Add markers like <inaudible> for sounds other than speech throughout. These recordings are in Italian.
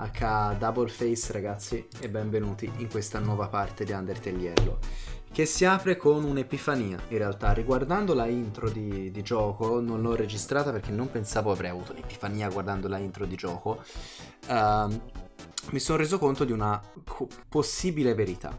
H Double Face ragazzi e benvenuti in questa nuova parte di Undertale Yellow che si apre con un'epifania. In realtà riguardando la intro di, di, gioco non l'ho registrata perché non pensavo avrei avuto un'epifania guardando la intro di gioco. Uh, mi sono reso conto di una possibile verità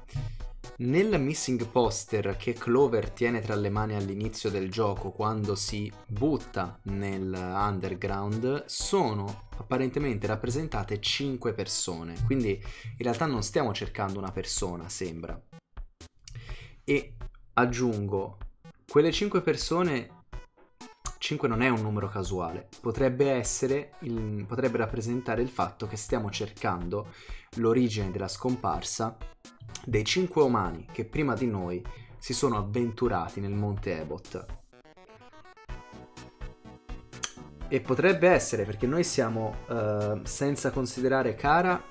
nel missing poster che Clover tiene tra le mani all'inizio del gioco quando si butta nel underground sono apparentemente rappresentate 5 persone, quindi in realtà non stiamo cercando una persona, sembra. E aggiungo, quelle 5 persone 5 non è un numero casuale, potrebbe essere, il, potrebbe rappresentare il fatto che stiamo cercando l'origine della scomparsa dei cinque umani che prima di noi si sono avventurati nel monte Ebot. E potrebbe essere perché noi siamo, uh, senza considerare Kara,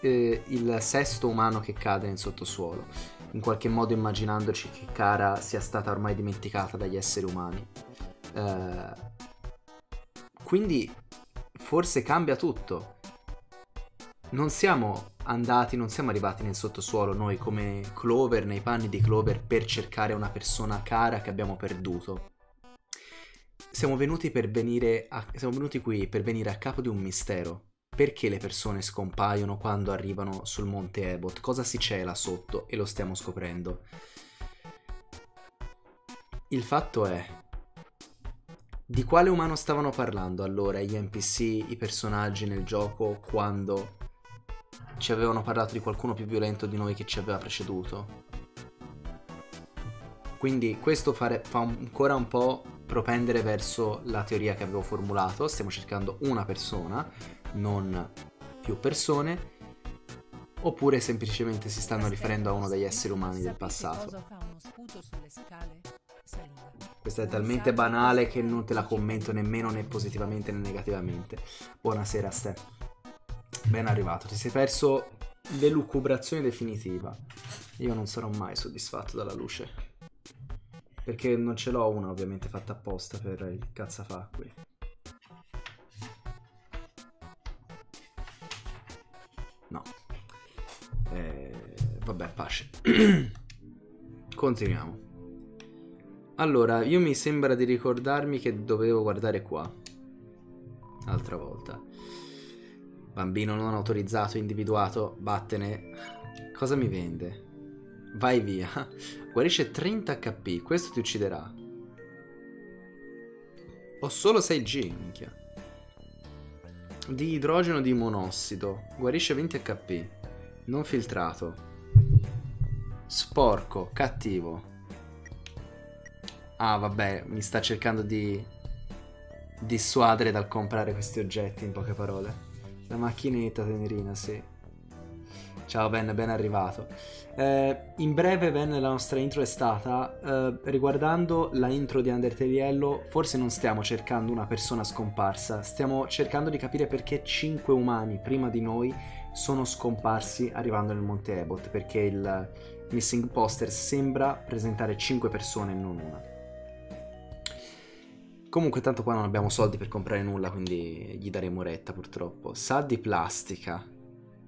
eh, il sesto umano che cade nel sottosuolo, in qualche modo immaginandoci che Kara sia stata ormai dimenticata dagli esseri umani. Uh, quindi forse cambia tutto. Non siamo andati, non siamo arrivati nel sottosuolo noi come Clover, nei panni di Clover, per cercare una persona cara che abbiamo perduto. Siamo venuti, a, siamo venuti qui per venire a capo di un mistero. Perché le persone scompaiono quando arrivano sul monte Ebot? Cosa si cela sotto? E lo stiamo scoprendo. Il fatto è, di quale umano stavano parlando allora gli NPC, i personaggi nel gioco, quando ci avevano parlato di qualcuno più violento di noi che ci aveva preceduto. Quindi questo fare, fa ancora un po' propendere verso la teoria che avevo formulato. Stiamo cercando una persona, non più persone. Oppure semplicemente si stanno riferendo a uno degli esseri umani del passato. Questa è talmente banale che non te la commento nemmeno né positivamente né negativamente. Buonasera Ste ben arrivato. Ti sei perso l'elucubrazione definitiva. Io non sarò mai soddisfatto dalla luce. Perché non ce l'ho una ovviamente fatta apposta per il cazzafà qui. No. Eh, vabbè, pace. <clears throat> Continuiamo. Allora, io mi sembra di ricordarmi che dovevo guardare qua. Altra volta. Bambino non autorizzato, individuato, vattene. Cosa mi vende? Vai via. Guarisce 30 HP, questo ti ucciderà. Ho solo 6G, minchia. Di idrogeno di monossido. Guarisce 20 HP. Non filtrato. Sporco, cattivo. Ah, vabbè, mi sta cercando di dissuadere dal comprare questi oggetti, in poche parole. La macchinetta tenerina, sì. Ciao Ben, ben arrivato. Eh, in breve Ben, la nostra intro è stata, eh, riguardando la intro di Undertale Yellow, forse non stiamo cercando una persona scomparsa, stiamo cercando di capire perché cinque umani prima di noi sono scomparsi arrivando nel Monte Ebot, perché il missing poster sembra presentare cinque persone e non una. Comunque tanto qua non abbiamo soldi per comprare nulla, quindi gli daremo retta purtroppo. Sa di plastica.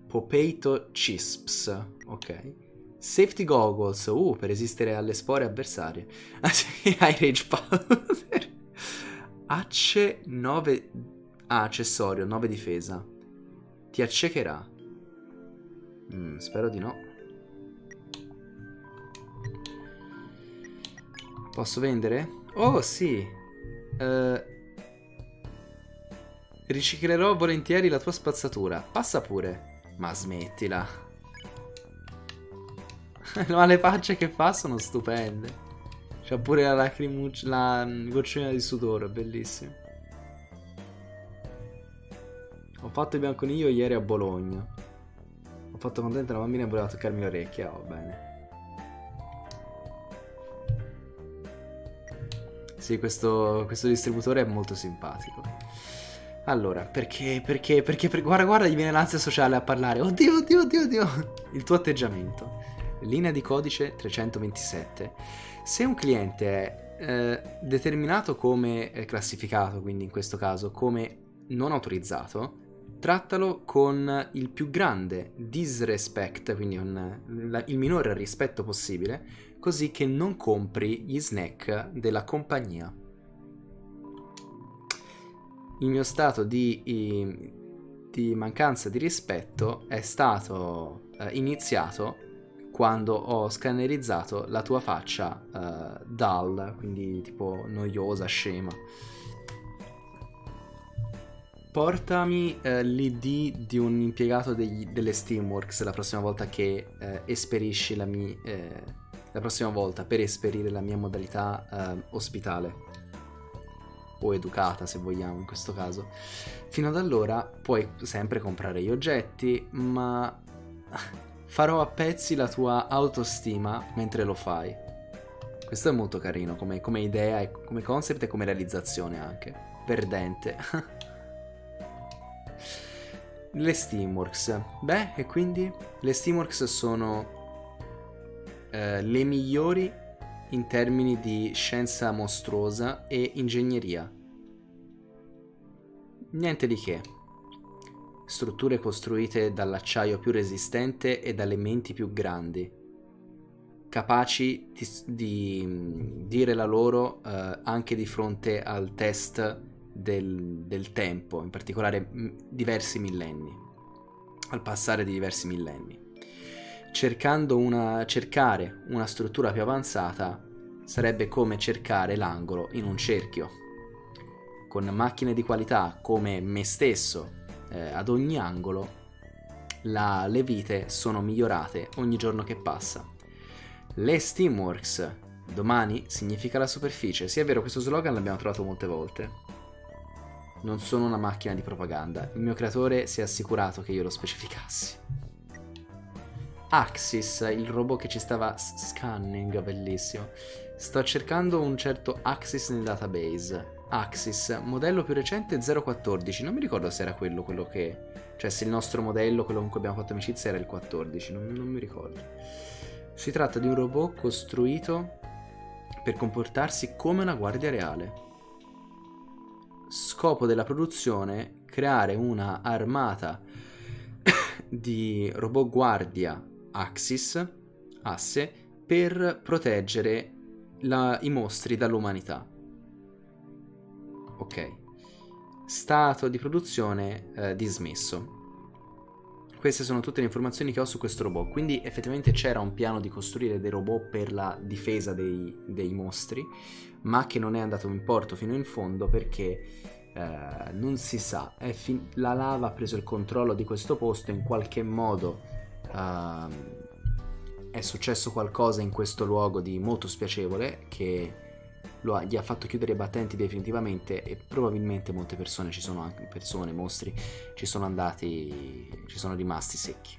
Potato Chisps. Ok. Safety goggles. Uh, per resistere alle spore avversarie. <laughs> High rage powder. Acce 9... Ah, accessorio, 9 difesa. Ti accecherà. Mm, spero di no. Posso vendere? Oh, sì. Uh, riciclerò volentieri la tua spazzatura. Passa pure. Ma smettila. <laughs> Ma le facce che fa sono stupende. C'ha pure la lacrimuccia, la gocciolina di sudore, bellissimo. Ho fatto il bianconiglio ieri a Bologna. Ho fatto contenta la bambina e voleva toccarmi le orecchie, oh, bene. Sì, questo, questo distributore è molto simpatico. Allora, perché, perché, perché, perché, guarda, guarda, gli viene l'ansia sociale a parlare. Oddio, oddio, oddio, oddio. Il tuo atteggiamento. Linea di codice 327. Se un cliente è eh, determinato come, è classificato, quindi in questo caso, come non autorizzato, trattalo con il più grande disrespect, quindi con la, il minore rispetto possibile, così che non compri gli snack della compagnia. Il mio stato di, di mancanza di rispetto è stato eh, iniziato quando ho scannerizzato la tua faccia eh, dull, quindi tipo noiosa, scema. Portami eh, l'ID di un impiegato degli, delle Steamworks la prossima volta che eh, esperisci la mia... La prossima volta per esperire la mia modalità eh, ospitale o educata se vogliamo in questo caso. Fino ad allora puoi sempre comprare gli oggetti, ma <laughs> farò a pezzi la tua autostima mentre lo fai. Questo è molto carino come, come idea, come concept e come realizzazione anche. Perdente. <laughs> Le Steamworks. Beh, e quindi le Steamworks sono eh, le migliori in termini di scienza mostruosa e ingegneria. Niente di che. Strutture costruite dall'acciaio più resistente e dalle menti più grandi, capaci di, di mm, dire la loro eh, anche di fronte al test del, del tempo, in particolare diversi millenni, al passare di diversi millenni. Cercando una, cercare una struttura più avanzata sarebbe come cercare l'angolo in un cerchio. Con macchine di qualità come me stesso eh, ad ogni angolo, la, le vite sono migliorate ogni giorno che passa. Le Steamworks, domani significa la superficie. Sì, è vero, questo slogan l'abbiamo trovato molte volte non sono una macchina di propaganda. Il mio creatore si è assicurato che io lo specificassi. Axis, il robot che ci stava scanning, bellissimo. Sto cercando un certo Axis nel database. Axis, modello più recente 014. Non mi ricordo se era quello, quello che... Cioè se il nostro modello, quello con cui abbiamo fatto amicizia, era il 14. Non, non mi ricordo. Si tratta di un robot costruito per comportarsi come una guardia reale scopo della produzione creare una armata <coughs> di robot guardia Axis, asse, per proteggere la, i mostri dall'umanità. Ok. Stato di produzione eh, dismesso. Queste sono tutte le informazioni che ho su questo robot. Quindi effettivamente c'era un piano di costruire dei robot per la difesa dei, dei mostri ma che non è andato in porto fino in fondo perché eh, non si sa, la lava ha preso il controllo di questo posto, in qualche modo eh, è successo qualcosa in questo luogo di molto spiacevole che ha, gli ha fatto chiudere i battenti definitivamente e probabilmente molte persone, ci sono anche persone, mostri, ci sono andati, ci sono rimasti secchi.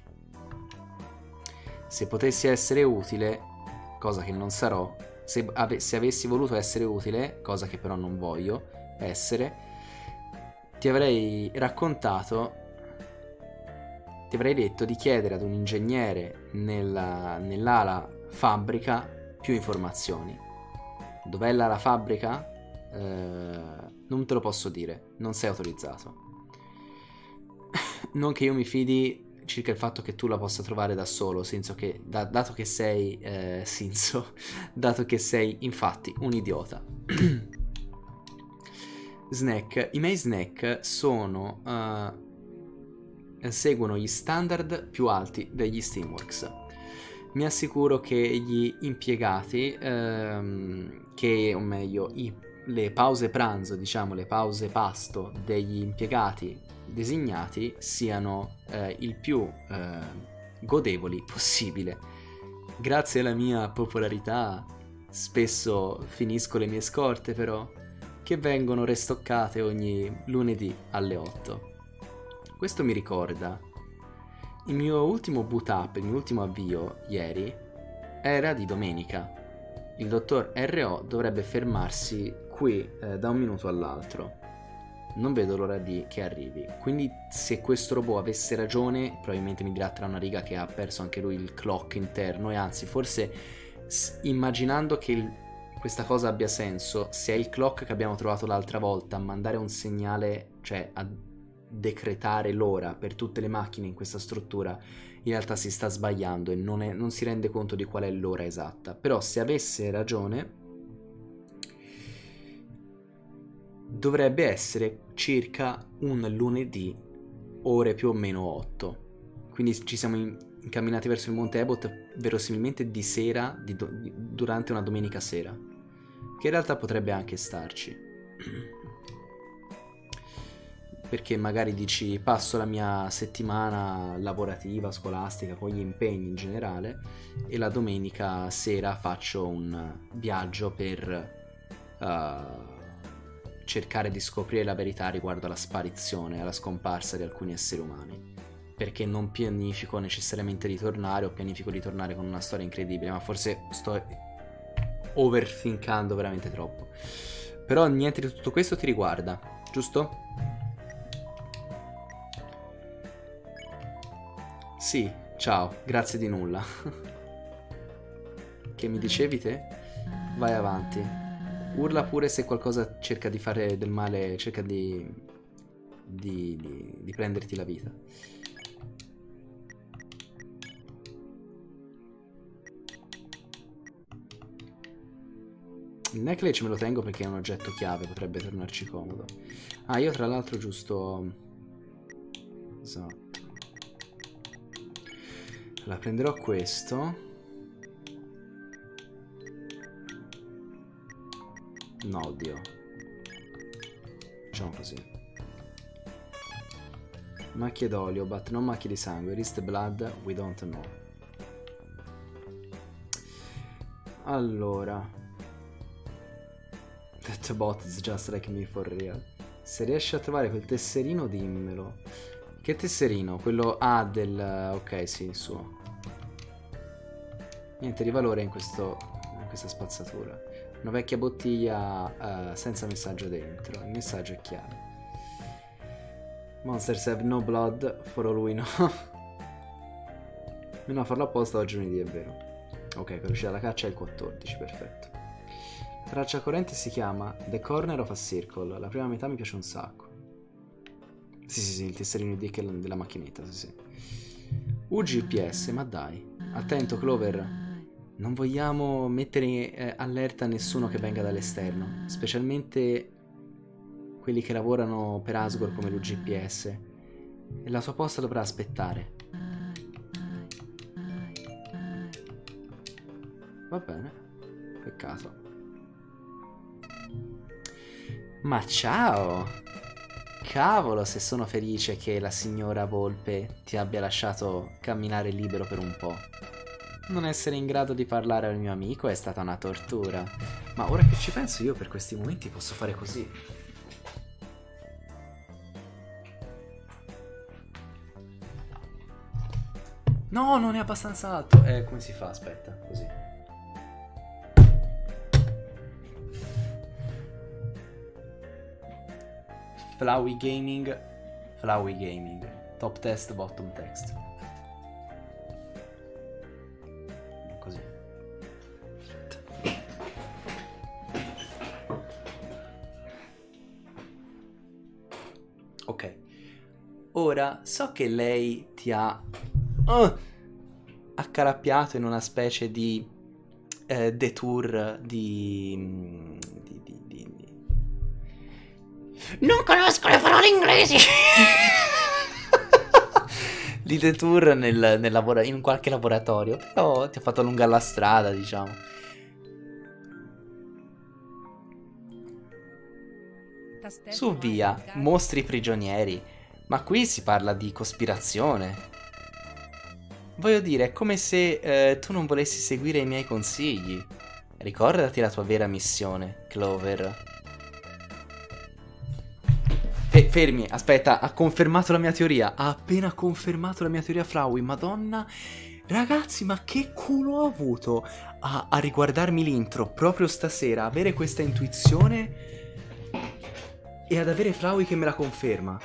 Se potessi essere utile, cosa che non sarò, se, ave- se avessi voluto essere utile, cosa che però non voglio essere, ti avrei raccontato, ti avrei detto di chiedere ad un ingegnere nella, nell'ala fabbrica più informazioni. Dov'è l'ala fabbrica? Eh, non te lo posso dire, non sei autorizzato. <laughs> non che io mi fidi circa il fatto che tu la possa trovare da solo, che, da, dato che sei, eh, Sinso, <laughs> dato che sei infatti un idiota. <clears throat> snack, i miei snack sono, uh, seguono gli standard più alti degli Steamworks. Mi assicuro che gli impiegati, um, che o meglio, i, le pause pranzo, diciamo le pause pasto degli impiegati designati siano eh, il più eh, godevoli possibile. Grazie alla mia popolarità spesso finisco le mie scorte però, che vengono restoccate ogni lunedì alle 8. Questo mi ricorda, il mio ultimo boot up, il mio ultimo avvio ieri, era di domenica. Il dottor RO dovrebbe fermarsi qui eh, da un minuto all'altro non vedo l'ora di che arrivi. Quindi se questo robot avesse ragione, probabilmente mi dirà tra una riga che ha perso anche lui il clock interno e anzi forse immaginando che il, questa cosa abbia senso, se è il clock che abbiamo trovato l'altra volta a mandare un segnale, cioè a decretare l'ora per tutte le macchine in questa struttura, in realtà si sta sbagliando e non, è, non si rende conto di qual è l'ora esatta. Però se avesse ragione, dovrebbe essere circa un lunedì, ore più o meno 8. Quindi ci siamo incamminati verso il Monte Ebot verosimilmente di sera, di do- durante una domenica sera, che in realtà potrebbe anche starci <clears throat> perché magari dici passo la mia settimana lavorativa, scolastica, con gli impegni in generale e la domenica sera faccio un viaggio per uh, cercare di scoprire la verità riguardo alla sparizione, alla scomparsa di alcuni esseri umani. Perché non pianifico necessariamente di tornare o pianifico di tornare con una storia incredibile, ma forse sto overthinkando veramente troppo. Però niente di tutto questo ti riguarda, giusto? Sì, ciao, grazie di nulla. <laughs> che mi dicevi te? Vai avanti. Urla pure se qualcosa cerca di fare del male, cerca di, di, di, di prenderti la vita. Il necklace me lo tengo perché è un oggetto chiave, potrebbe tornarci comodo. Ah, io tra l'altro giusto... Esatto. La prenderò questo. No, oddio. Facciamo così. Macchie d'olio, but non macchie di sangue. Wrist blood, we don't know. Allora. That bot is just like me for real. Se riesci a trovare quel tesserino, dimmelo. Che tesserino? Quello A del... Ok, sì, il suo. Niente di valore in, questo, in questa spazzatura. Una vecchia bottiglia uh, senza messaggio dentro. Il messaggio è chiaro. Monsters have no blood for all we know. <laughs> no, farlo apposta oggi lunedì, è vero. Ok, per uscire alla caccia è il 14, perfetto. Traccia corrente si chiama The Corner of a Circle. La prima metà mi piace un sacco. Sì, sì, sì, il tesserino di Nickel della macchinetta, sì, sì. UGPS, ma dai. Attento, Clover. Non vogliamo mettere eh, allerta nessuno che venga dall'esterno, specialmente quelli che lavorano per Asgore come l'UGPS. E la sua posta dovrà aspettare. Va bene. Peccato. Ma ciao! Cavolo, se sono felice che la signora Volpe ti abbia lasciato camminare libero per un po'. Non essere in grado di parlare al mio amico è stata una tortura. Ma ora che ci penso io per questi momenti posso fare così. No, non è abbastanza alto. Eh, come si fa? Aspetta, così. Flowey Gaming, Flowey Gaming, top test, bottom text. Così. Ok. Ora so che lei ti ha uh, accarappiato in una specie di eh, detour di mm, non conosco le parole inglesi. <laughs> Di detour nel, nel labora- in qualche laboratorio. Però ti ha fatto allungare la strada, diciamo. Su via, mostri prigionieri. Ma qui si parla di cospirazione. Voglio dire, è come se eh, tu non volessi seguire i miei consigli. Ricordati la tua vera missione, Clover. Fe- fermi, aspetta, ha confermato la mia teoria. Ha appena confermato la mia teoria Flowey. Madonna. Ragazzi, ma che culo ho avuto a, a riguardarmi l'intro proprio stasera, avere questa intuizione e ad avere Flowey che me la conferma.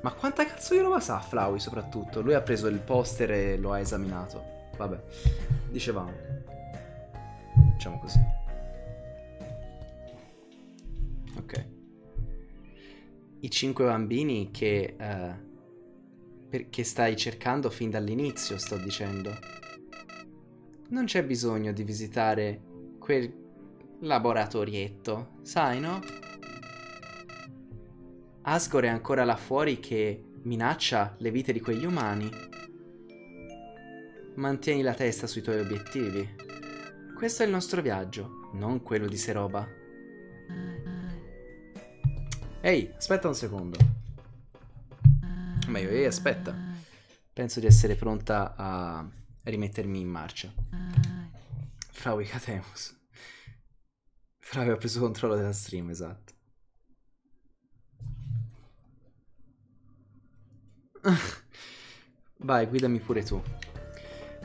Ma quanta cazzo di roba sa Flowey soprattutto? Lui ha preso il poster e lo ha esaminato. Vabbè, dicevamo. Facciamo così. I cinque bambini che, uh, per, che stai cercando fin dall'inizio, sto dicendo. Non c'è bisogno di visitare quel laboratorietto, sai, no? Asgore è ancora là fuori che minaccia le vite di quegli umani. Mantieni la testa sui tuoi obiettivi. Questo è il nostro viaggio, non quello di Seroba. Ehi, aspetta un secondo. Meglio, ehi, aspetta. Penso di essere pronta a rimettermi in marcia. Fraui Catemus. Fraui ha preso controllo della stream, esatto. <laughs> Vai, guidami pure tu.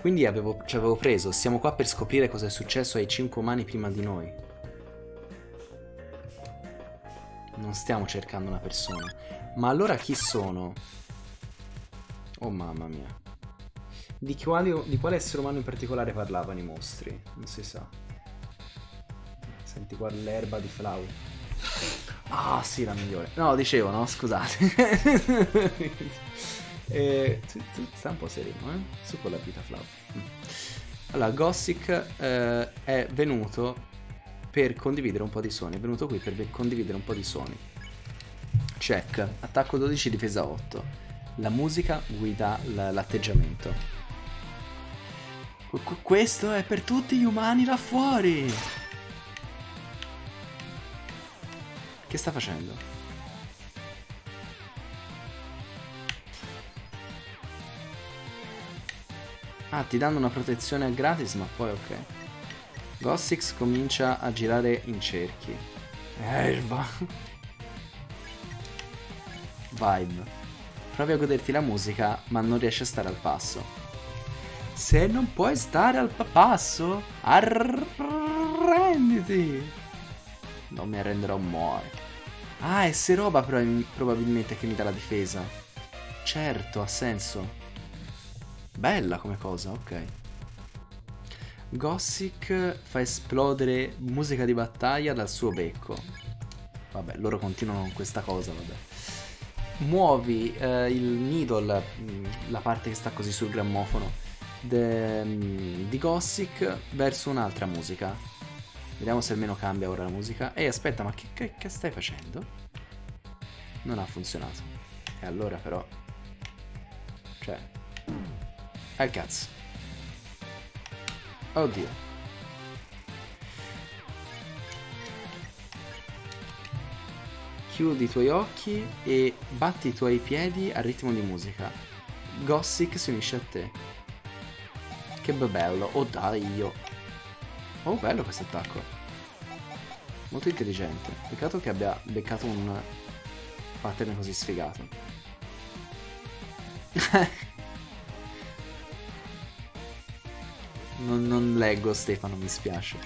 Quindi avevo, ci avevo preso, siamo qua per scoprire cosa è successo ai cinque umani prima di noi. Non stiamo cercando una persona. Ma allora chi sono? Oh mamma mia. Di quale, di quale essere umano in particolare parlavano i mostri? Non si sa. Senti qua l'erba di Flau. Ah, sì, la migliore. No, dicevo, no? Scusate. <laughs> e... Sta un po' sereno, eh? Su con la vita, Flau. Mm. Allora, Gossick eh, è venuto per condividere un po' di suoni. È venuto qui per condividere un po' di suoni. Check. Attacco 12, difesa 8. La musica guida l'atteggiamento. Questo è per tutti gli umani là fuori! Che sta facendo? Ah, ti danno una protezione gratis, ma poi ok. Gossix comincia a girare in cerchi. Erba. Vibe. Provi a goderti la musica, ma non riesci a stare al passo. Se non puoi stare al passo, arrenditi. Non mi arrenderò mai. Ah, è Seroba probabilmente che mi dà la difesa. Certo, ha senso. Bella come cosa, ok. Gossick fa esplodere musica di battaglia dal suo becco. Vabbè, loro continuano con questa cosa, vabbè. Muovi eh, il needle, mm, la parte che sta così sul grammofono, de, mm, di Gossick verso un'altra musica. Vediamo se almeno cambia ora la musica. Ehi, aspetta, ma che, che, che stai facendo? Non ha funzionato. E allora però... Cioè... Al cazzo. Oddio. Chiudi i tuoi occhi e batti i tuoi piedi al ritmo di musica. Gossick si unisce a te. Che bello. Oh dai io. Oh, bello questo attacco. Molto intelligente. Peccato che abbia beccato un pattern così sfigato. <laughs> non, non leggo Stefano, mi spiace.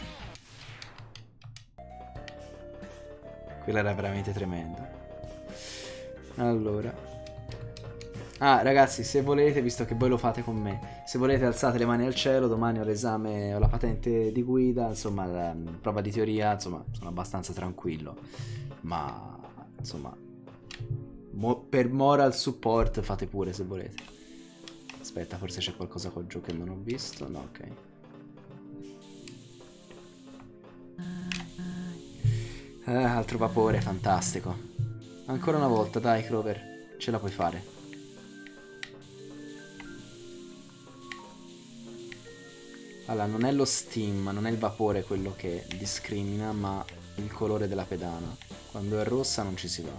Quella era veramente tremenda. Allora. Ah, ragazzi, se volete, visto che voi lo fate con me, se volete alzate le mani al cielo, domani ho l'esame, ho la patente di guida, insomma, la prova di teoria, insomma, sono abbastanza tranquillo. Ma, insomma, mo per moral support fate pure se volete. Aspetta, forse c'è qualcosa qua giù che non ho visto. No, ok. Eh, altro vapore, fantastico. Ancora una volta, dai, Clover, ce la puoi fare. Allora, non è lo steam, non è il vapore quello che discrimina, ma il colore della pedana. Quando è rossa non ci si va.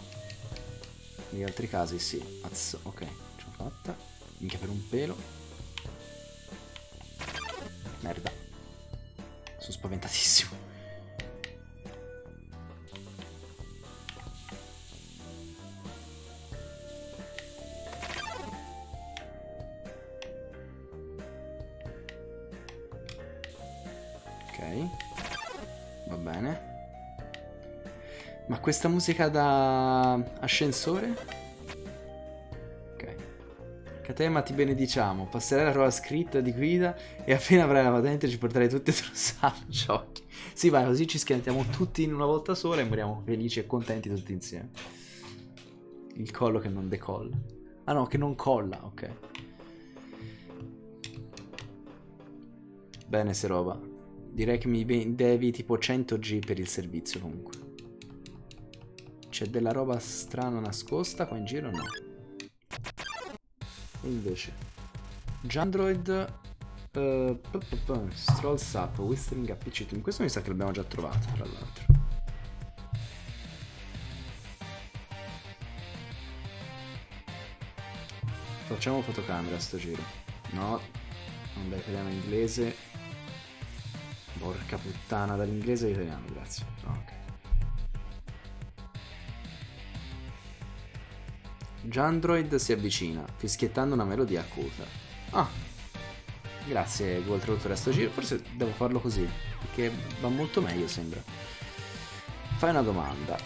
Negli altri casi sì. Azzo, ok, ce l'ho fatta. Minchia per un pelo. Merda. Sono spaventatissimo. Questa musica da ascensore? Ok. Catema ti benediciamo. Passerai la roba scritta di guida e appena avrai la patente ci porterai tutti sullo sala giochi. Sì, vai, così ci schiantiamo tutti in una volta sola e moriamo felici e contenti tutti insieme. il collo che non decolla. Ah no, che non colla, ok. Bene se roba. Direi che mi devi tipo 100 G per il servizio comunque. C'è della roba strana nascosta qua in giro? No. E invece. Jandroid uh, Strolls Up, Whistling Up PC2. Questo mi sa che l'abbiamo già trovato, tra l'altro. Facciamo fotocamera sto giro. No, non da italiano inglese. Porca puttana, dall'inglese all'italiano, grazie. Ok. Jandroid si avvicina, fischiettando una melodia acuta. Ah, grazie Google Traduttore a sto giro, forse devo farlo così, perché va molto meglio sembra. Fai una domanda.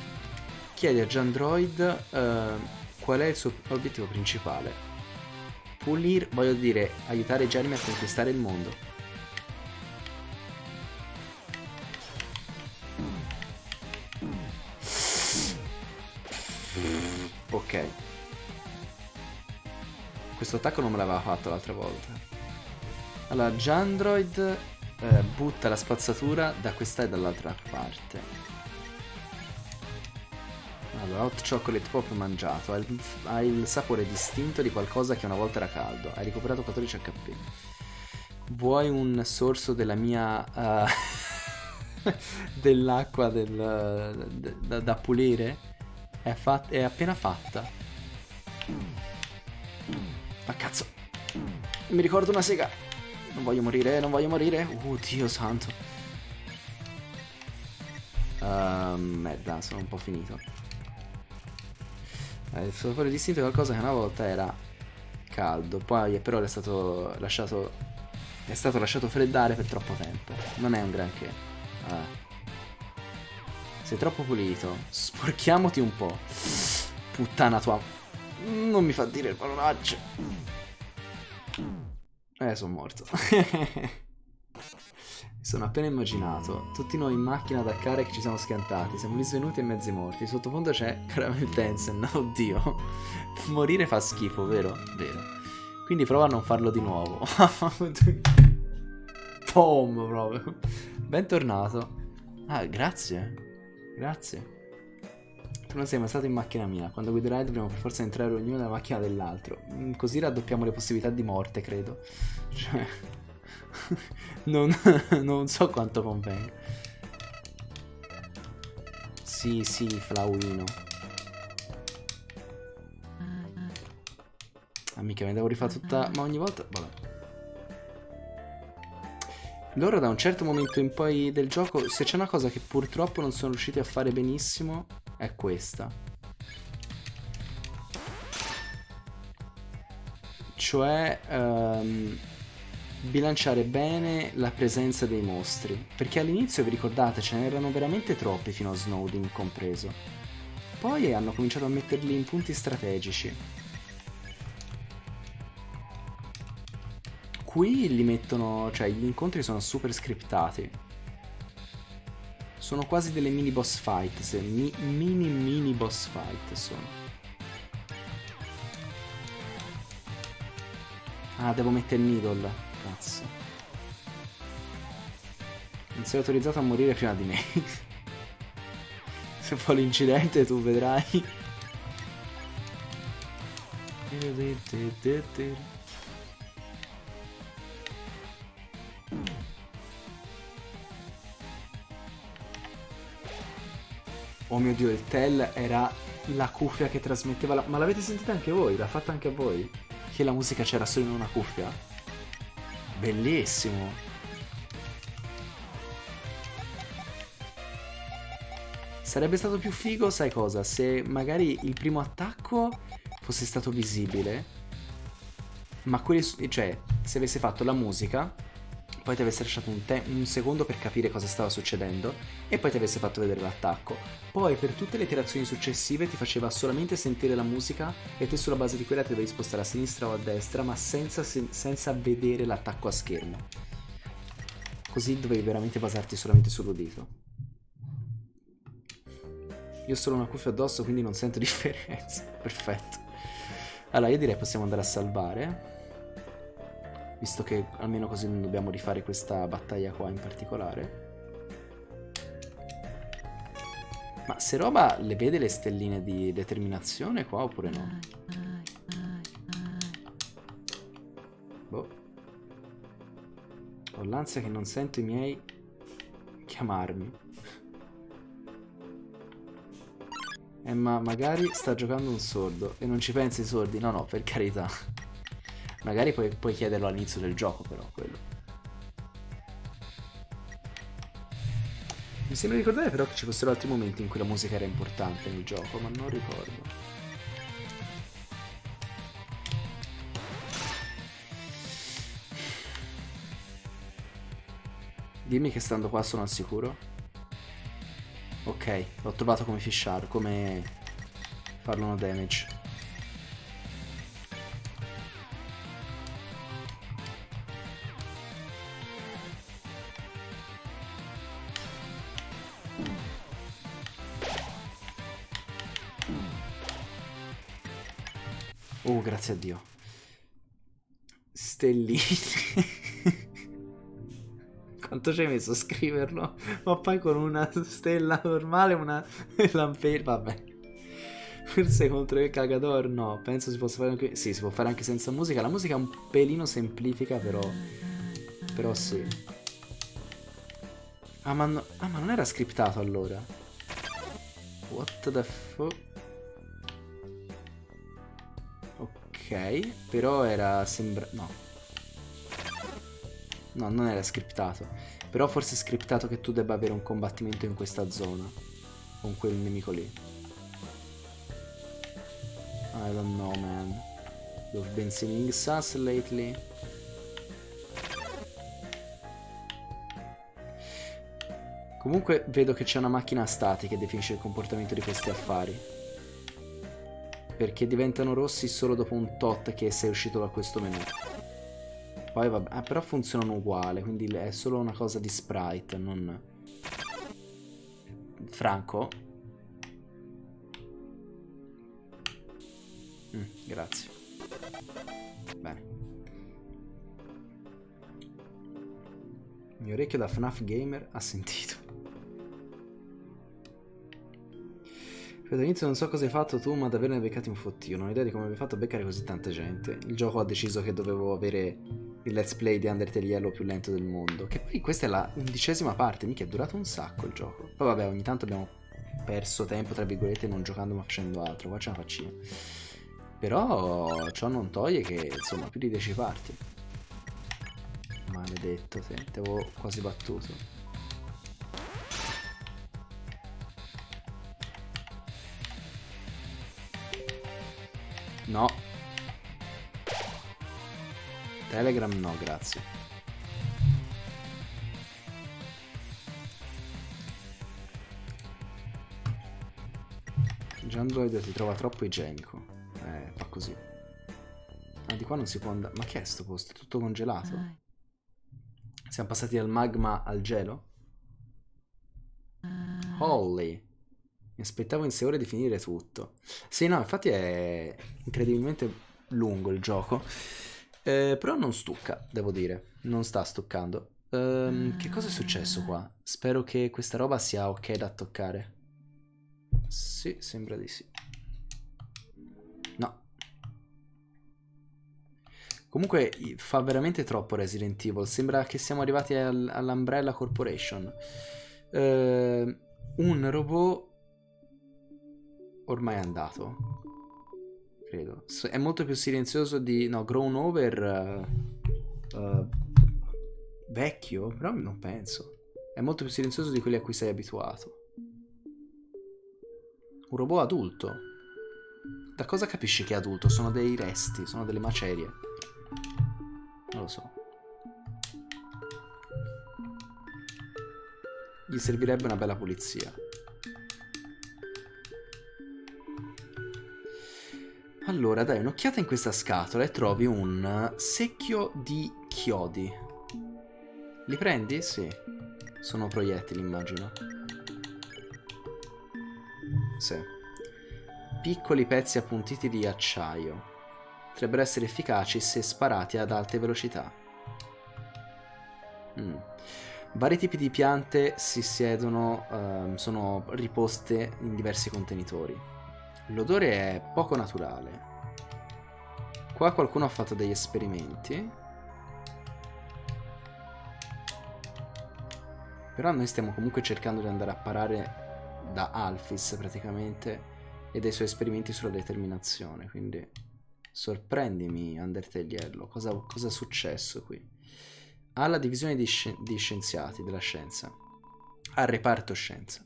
Chiedi a Jandroid uh, qual è il suo obiettivo principale Pulire, voglio dire, aiutare Jeremy a conquistare il mondo. Ok. Questo attacco non me l'aveva fatto l'altra volta. Allora, Jandroid eh, butta la spazzatura da questa e dall'altra parte. Allora, hot chocolate pop mangiato. Ha il, ha il, sapore distinto di qualcosa che una volta era caldo. Hai recuperato 14 HP. Vuoi un sorso della mia... Uh, <laughs> dell'acqua del, de, da, da, pulire? È, fat, è appena fatta. Ma cazzo. Mi ricordo una sega. Non voglio morire, non voglio morire. Oh, Dio santo. Uh, merda, sono un po' finito. Eh, il sapore distinto è qualcosa che una volta era caldo, poi però è stato lasciato è stato lasciato freddare per troppo tempo. Non è un granché. Ah. Sei troppo pulito. Sporchiamoti un po'. Puttana tua. Non mi fa dire il parolacce. Eh, sono morto. Mi <laughs> sono appena immaginato, tutti noi in macchina ad accare che ci siamo schiantati, siamo lì e mezzi morti, sottofondo c'è Caramel Tensen, oddio, morire fa schifo, vero? Vero. Quindi prova a non farlo di nuovo. <laughs> Pom proprio. Bentornato. Ah, grazie. Grazie. Tu non sei mai stato in macchina mia. Quando guiderai dobbiamo per forza entrare ognuno nella macchina dell'altro. Mm, così raddoppiamo le possibilità di morte, credo. <laughs> Cioè non, <laughs> non, so quanto convenga. Sì, sì, Flauino. Amica, mi devo rifare tutta... Ma ogni volta... Vabbè. Loro da un certo momento in poi del gioco, se c'è una cosa che purtroppo non sono riusciti a fare benissimo, è questa. Cioè... Um, bilanciare bene la presenza dei mostri, perché all'inizio vi ricordate ce n'erano veramente troppi fino a Snowden compreso. Poi hanno cominciato a metterli in punti strategici. Qui li mettono, cioè gli incontri sono super scriptati. Sono quasi delle mini boss fight, se mi, mini mini boss fight sono. Ah, devo mettere il needle. Cazzo. Non sei autorizzato a morire prima di me. <laughs> Se fa l'incidente tu vedrai. Oh mio dio, il Tell era la cuffia che trasmetteva la... Ma l'avete sentita anche voi? L'ha fatta anche voi? Che la musica c'era solo in una cuffia? Bellissimo. Sarebbe stato più figo, sai cosa? Se magari il primo attacco fosse stato visibile, ma quelli, cioè, se avesse fatto la musica poi ti avesse lasciato un, te- un, secondo per capire cosa stava succedendo e poi ti avesse fatto vedere l'attacco. Poi per tutte le iterazioni successive ti faceva solamente sentire la musica e te sulla base di quella ti dovevi spostare a sinistra o a destra ma senza, sen- senza vedere l'attacco a schermo. Così dovevi veramente basarti solamente sull'udito. Io ho solo una cuffia addosso, quindi non sento <laughs> differenza. Perfetto. Allora, io direi possiamo andare a salvare. Visto che almeno così non dobbiamo rifare questa battaglia qua in particolare. Ma se roba le vede le stelline di determinazione qua oppure no? Boh. Ho l'ansia che non sento i miei chiamarmi. Eh ma magari sta giocando un sordo e non ci pensi ai sordi? No no, per carità. Magari puoi, puoi chiederlo all'inizio del gioco però, quello. Mi sembra ricordare però che ci fossero altri momenti in cui la musica era importante nel gioco, ma non ricordo. Dimmi che stando qua sono al sicuro. Ok, l'ho trovato come fishar, come farlo no damage. Oh, grazie a Dio. Stellini. <laughs> Quanto ci hai messo a scriverlo? Ma poi con una stella normale, una <laughs> lamperia. Vabbè. Forse contro il cagador no. Penso si possa fare anche. Sì, si può fare anche senza musica. La musica è un pelino semplifica, però. Però sì. Ah ma, no... ah, ma non era scriptato allora. What the fuck? Ok, però era sembra... no. No, non era scriptato. Però forse è scriptato che tu debba avere un combattimento in questa zona. Con quel nemico lì. I don't know, man. You've been singing sus lately. Comunque vedo che c'è una macchina stati che definisce il comportamento di questi affari. Perché diventano rossi solo dopo un tot che sei uscito da questo menu. Poi vabbè, ah, però funzionano uguale, quindi è solo una cosa di sprite, non... Franco? Mm, grazie. Bene. Il mio orecchio da FNAF Gamer ha sentito. All'inizio non so cosa hai fatto tu, ma davvero ne hai beccati un fottio. Non ho idea di come abbia fatto a beccare così tanta gente. Il gioco ha deciso che dovevo avere il let's play di Undertale Yellow più lento del mondo. Che poi questa è la undicesima parte, mica è durato un sacco il gioco. Poi vabbè, ogni tanto abbiamo perso tempo, tra virgolette, non giocando ma facendo altro. Qua c'è una faccina. Però ciò non toglie che, insomma, più di 10 parti. Maledetto, te, ti avevo quasi battuto. No. Telegram no, grazie. Già Android ti trova troppo igienico. Eh, fa così. Ah, di qua non si può andare. Ma che è sto posto? È tutto congelato? Siamo passati dal magma al gelo? Holy. Mi aspettavo in 6 ore di finire tutto. Sì, no, infatti è incredibilmente lungo il gioco. Eh, però non stucca, devo dire. Non sta stuccando. Um, che cosa è successo qua? Spero che questa roba sia ok da toccare. Sì, sembra di sì. No. Comunque fa veramente troppo Resident Evil. Sembra che siamo arrivati al, all'Umbrella Corporation. Uh, un robot ormai è andato. Credo. È molto più silenzioso di... No, Grown Over... Uh, uh, vecchio? Però non penso. È molto più silenzioso di quelli a cui sei abituato. Un robot adulto. Da cosa capisci che è adulto? Sono dei resti, sono delle macerie. Non lo so. Gli servirebbe una bella pulizia. Allora, dai un'occhiata in questa scatola e trovi un secchio di chiodi. Li prendi? Sì. Sono proiettili, immagino. Sì. Piccoli pezzi appuntiti di acciaio. Potrebbero essere efficaci se sparati ad alte velocità. Mm. Vari tipi di piante si siedono, uh, sono riposte in diversi contenitori. L'odore è poco naturale. Qua qualcuno ha fatto degli esperimenti. Però noi stiamo comunque cercando di andare a parare da Alphys praticamente e dei suoi esperimenti sulla determinazione, quindi sorprendimi Undertale cosa, cosa è successo qui? Alla divisione di, sci- di scienziati della scienza, al reparto scienza.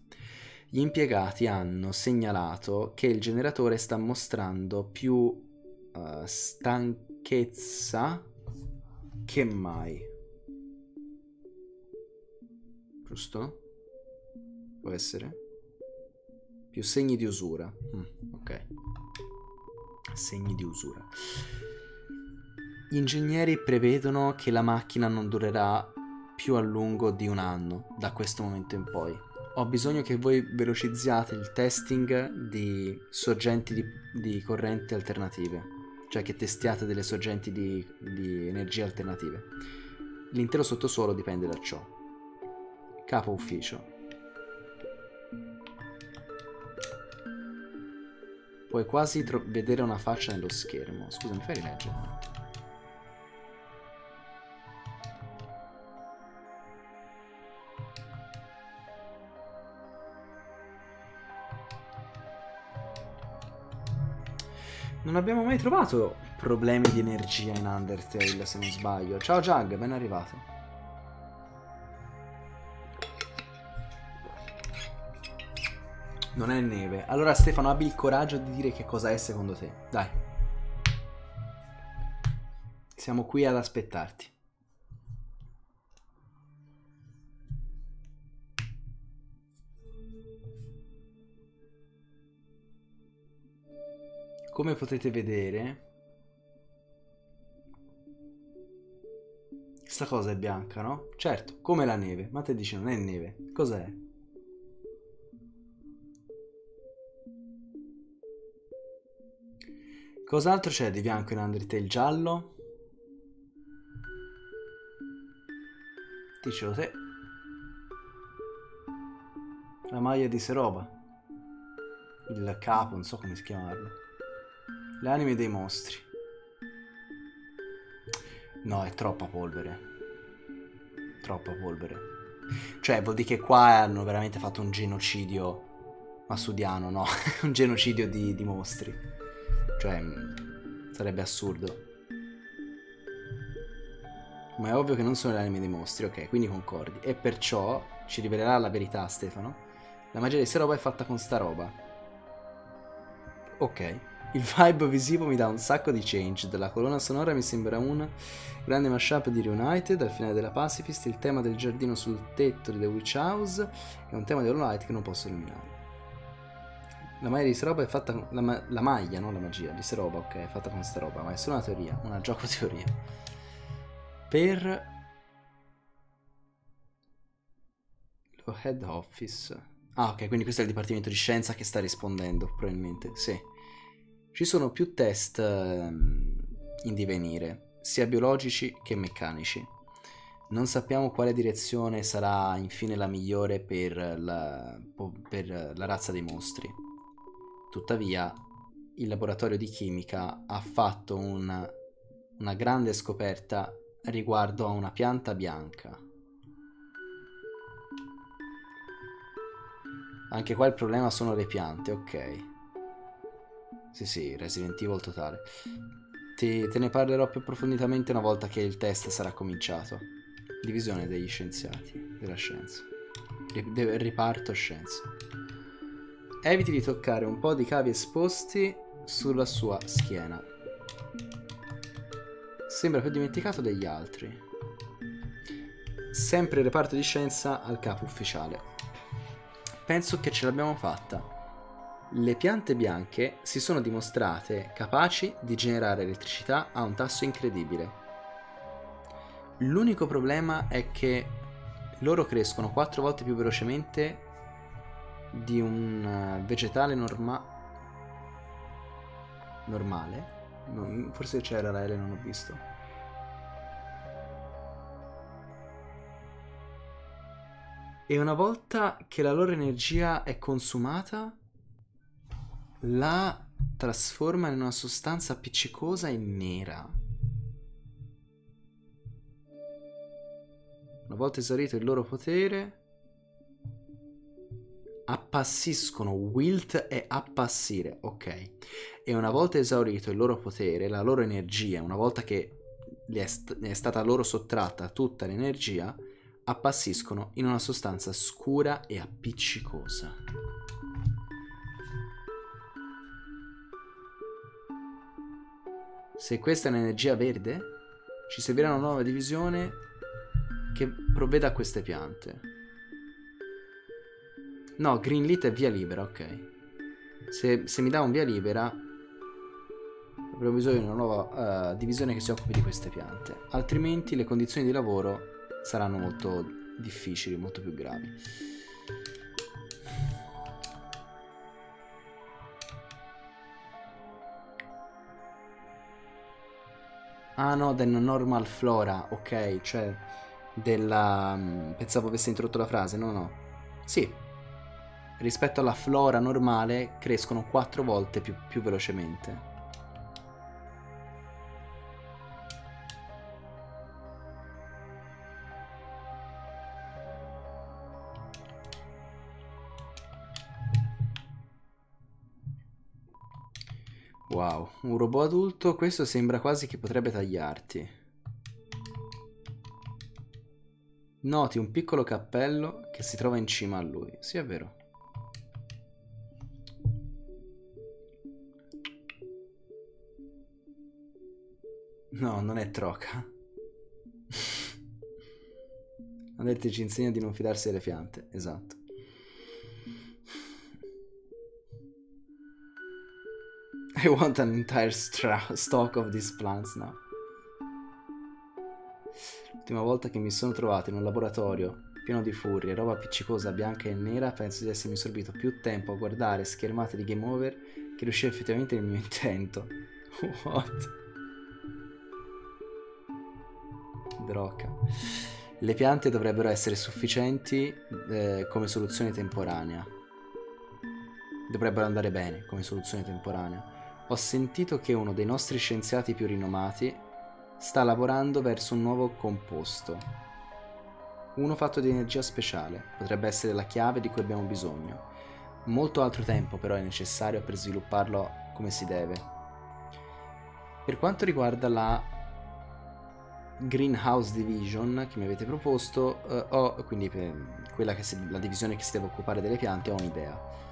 Gli impiegati hanno segnalato che il generatore sta mostrando più uh, stanchezza che mai. Giusto? Può essere? Più segni di usura. Mm, ok. Segni di usura. Gli ingegneri prevedono che la macchina non durerà più a lungo di un anno da questo momento in poi. Ho bisogno che voi velocizziate il testing di sorgenti di, di corrente alternative, cioè che testiate delle sorgenti di, di energie alternative. L'intero sottosuolo dipende da ciò. Capo ufficio. Puoi quasi vedere una faccia nello schermo. Scusa, mi fai rileggere? Non abbiamo mai trovato problemi di energia in Undertale, se non sbaglio. Ciao Jug, ben arrivato. Non è neve. Allora Stefano, abbi il coraggio di dire che cosa è secondo te. Dai. Siamo qui ad aspettarti. Come potete vedere, questa cosa è bianca, no? Certo, come la neve. Ma te dici non è neve. Cos'è? Cos'altro c'è di bianco in Undertale? Giallo? Dicelo te. La maglia di Seroba. Il capo, non so come si chiamarlo. Le anime dei mostri. No, è troppa polvere. Troppa polvere. Cioè, vuol dire che qua hanno veramente fatto un genocidio massudiano, no? <laughs> un genocidio di, di mostri. Cioè, sarebbe assurdo. Ma è ovvio che non sono le anime dei mostri, ok, quindi concordi. E perciò ci rivelerà la verità, Stefano. La magia di questa roba è fatta con sta roba. Ok. Il vibe visivo mi dà un sacco di change. La colonna sonora mi sembra un grande mashup di Reunited. Al finale della Pacifist, il tema del giardino sul tetto di The Witch House è un tema di Hollow Light che non posso eliminare. La maglia di Seroba è fatta. La, ma- la maglia, non la magia, di Seroba, ok, è fatta con sta roba, ma è solo una teoria, una gioco <laughs> teoria. Per. Lo head office. Ah, ok, quindi questo è il dipartimento di scienza che sta rispondendo, probabilmente, sì. Ci sono più test um, in divenire, sia biologici che meccanici. Non sappiamo quale direzione sarà infine la migliore per la, per la razza dei mostri Tuttavia, il laboratorio di chimica ha fatto una, una grande scoperta riguardo a una pianta bianca. Anche qua il problema sono le piante, ok. Sì, sì, Resident Evil totale. Ti, te ne parlerò più approfonditamente una volta che il test sarà cominciato. Divisione degli scienziati, della scienza. Riparto scienza. Eviti di toccare un po' di cavi esposti sulla sua schiena. Sembra più dimenticato degli altri. Sempre il reparto di scienza al capo ufficiale. Penso che ce l'abbiamo fatta. Le piante bianche si sono dimostrate capaci di generare elettricità a un tasso incredibile. L'unico problema è che loro crescono 4 volte più velocemente di un uh, vegetale norma- normale. Forse c'era la L, non ho visto. E una volta che la loro energia è consumata, la trasforma in una sostanza appiccicosa e nera. Una volta esaurito il loro potere, appassiscono wilt e appassire, ok. E una volta esaurito il loro potere, la loro energia, una volta che è, st- è stata loro sottratta tutta l'energia, appassiscono in una sostanza scura e appiccicosa. Se questa è un'energia verde, ci servirà una nuova divisione che provveda a queste piante. No, Greenlit è via libera, ok. Se, se mi dà un via libera, avremo bisogno di una nuova uh, divisione che si occupi di queste piante. Altrimenti le condizioni di lavoro saranno molto difficili, molto più gravi. Ah no, del normal flora, ok, cioè della... Mm, pensavo avesse introdotto la frase, no no. Sì, rispetto alla flora normale crescono 4 volte più, più velocemente. Wow, un robot adulto, questo sembra quasi che potrebbe tagliarti. Noti un piccolo cappello che si trova in cima a lui. Sì, è vero. No, non è troca. <laughs> Andette ci insegna di non fidarsi delle piante, esatto. <laughs> I want an entire stock of these plants now. L'ultima volta che mi sono trovato in un laboratorio pieno di furie, roba appiccicosa, bianca e nera, penso di essermi sorbito più tempo a guardare schermate di game over che riuscire effettivamente nel mio intento. <laughs> What? Drocca. Le piante dovrebbero essere sufficienti eh, come soluzione temporanea. Dovrebbero andare bene come soluzione temporanea ho sentito che uno dei nostri scienziati più rinomati sta lavorando verso un nuovo composto. Uno fatto di energia speciale, potrebbe essere la chiave di cui abbiamo bisogno. Molto altro tempo però è necessario per svilupparlo come si deve. Per quanto riguarda la Greenhouse Division che mi avete proposto, eh, ho, quindi quella che si, la divisione che si deve occupare delle piante, ho un'idea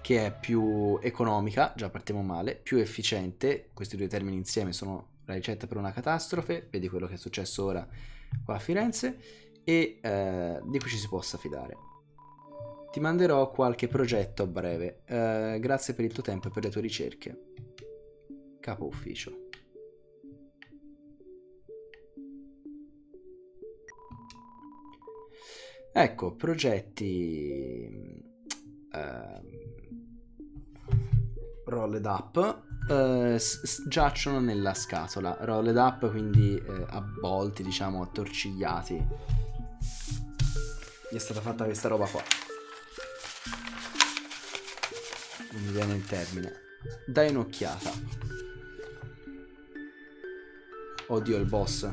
che è più economica, già partiamo male, più efficiente, questi due termini insieme sono la ricetta per una catastrofe, vedi quello che è successo ora qua a Firenze, e eh, di cui ci si possa fidare. Ti manderò qualche progetto a breve, eh, grazie per il tuo tempo e per le tue ricerche. Capo ufficio. Ecco, progetti... Eh, rolled up eh, s- giacciono nella scatola. Rolled up, quindi eh, avvolti, diciamo, attorcigliati. Gli è stata fatta questa roba qua. Non mi viene il termine. Dai un'occhiata. Oddio, il boss.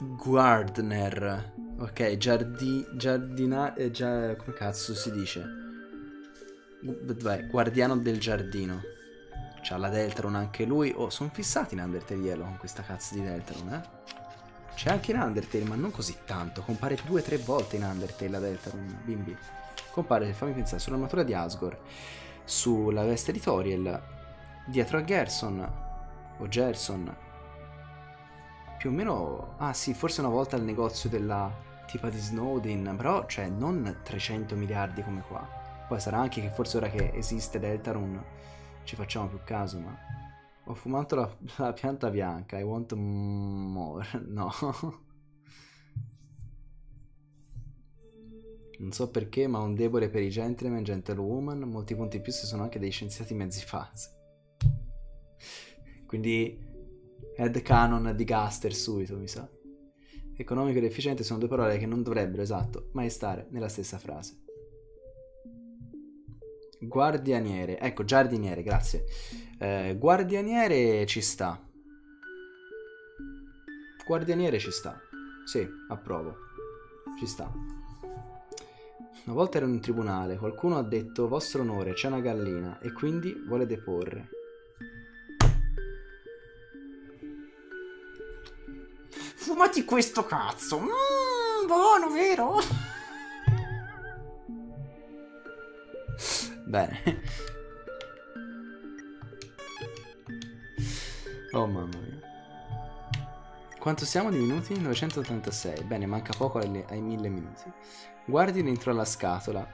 Guardner. Ok, giardi... giardina... Eh, già, come cazzo si dice? Beh, guardiano del giardino. C'ha la Deltron anche lui. Oh, sono fissati in Undertale Yellow con questa cazzo di Deltron, eh? C'è anche in Undertale, ma non così tanto. Compare due o tre volte in Undertale la Deltron, bimbi. Compare, fammi pensare, sull'armatura di Asgore, sulla veste di Toriel, dietro a Gerson, o Gerson. Più o meno... Ah sì, forse una volta al negozio della tipa di Snowden, però, cioè, non 300 miliardi come qua. Poi sarà anche che forse ora che esiste Deltarune ci facciamo più caso, ma... Ho fumato la, la pianta bianca, I want more, <laughs> no. Non so perché, ma un debole per i gentleman, gentlewoman. Molti punti in più se sono anche dei scienziati mezzi pazzi. Quindi, head canon di Gaster subito, mi sa. Economico ed efficiente sono due parole che non dovrebbero, esatto, mai stare nella stessa frase. Guardianiere, ecco, giardiniere, grazie. Eh, guardianiere ci sta. Guardianiere ci sta. Sì, approvo. Ci sta. Una volta ero in tribunale, qualcuno ha detto vostro onore c'è una gallina e quindi vuole deporre. Fumati questo cazzo! Mmm, buono, vero? Bene. Oh mamma mia. Quanto siamo di minuti? 986. Bene, manca poco ai, ai 1000 minuti. Guardi dentro la scatola.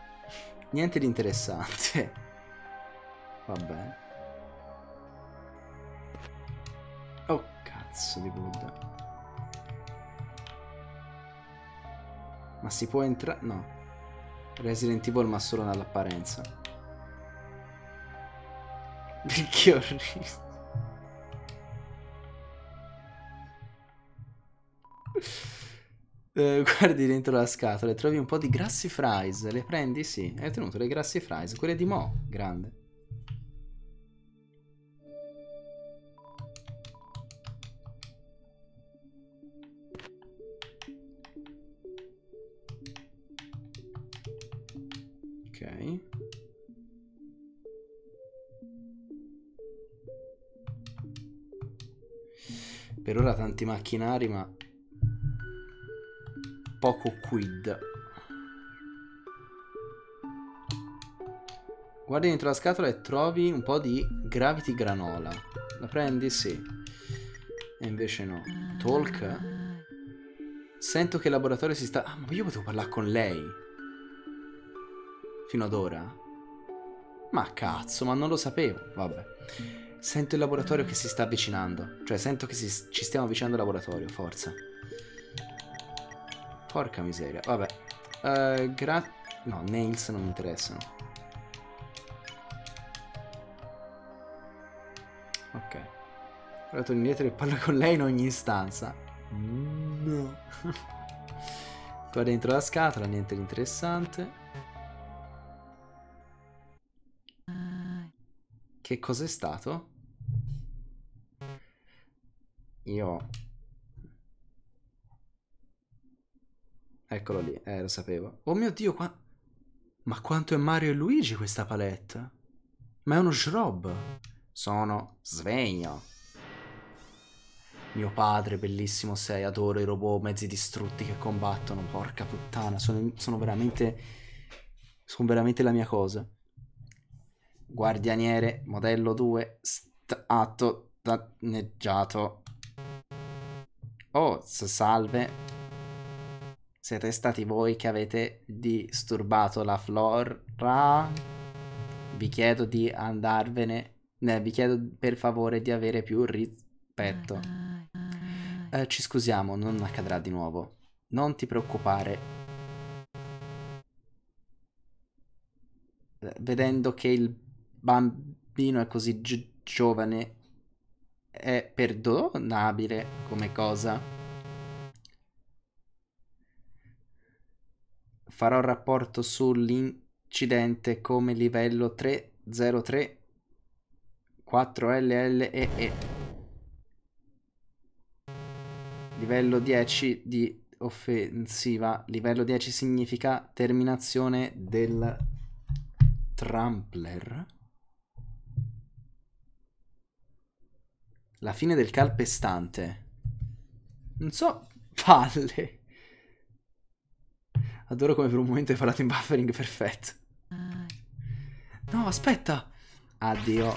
Niente di interessante. Va bene. Oh cazzo di Buddha. Ma si può entrare? No. Resident Evil ma solo nell'apparenza. <laughs> Che orribile. Uh, guardi dentro la scatola e trovi un po' di grassi fries. Le prendi? Sì. Hai ottenuto le grassi fries. Quelle di Mo. Grande. Per ora tanti macchinari, ma poco quid. Guardi dentro la scatola e trovi un po' di Gravity Granola. La prendi? Sì. E invece no. Talk? Sento che il laboratorio si sta... Ah, ma io potevo parlare con lei. Fino ad ora. Ma cazzo, ma non lo sapevo. Vabbè. Sento il laboratorio che si sta avvicinando. Cioè, sento che si... ci stiamo avvicinando al laboratorio. Forza. Porca miseria. Vabbè. Uh, gra... No, nails non mi interessano. Ok. Ora torno indietro e parlo con lei in ogni istanza. No. <laughs> Qua dentro la scatola, niente di interessante. Che cos'è stato? Io Eccolo lì, eh, lo sapevo. Oh mio Dio, qua... Ma quanto è Mario e Luigi questa palette? Ma è uno shrub. Sono svegno. Mio padre, bellissimo sei, adoro i robot mezzi distrutti che combattono. Porca puttana, sono, sono veramente... Sono veramente la mia cosa. Guardianiere, modello 2, stato danneggiato. Oh, salve. Siete stati voi che avete disturbato la flora. Vi chiedo di andarvene. Eh, vi chiedo per favore di avere più rispetto. Eh, ci scusiamo, non accadrà di nuovo. Non ti preoccupare. Vedendo che il bambino è così gi giovane, è perdonabile come cosa. farò rapporto sull'incidente come livello 303 4LLEE. Livello 10 di offensiva. Livello 10 significa terminazione del trampler. La fine del calpestante. Non so, <laughs> palle. Adoro come per un momento hai parlato in buffering perfetto. No, aspetta. Addio.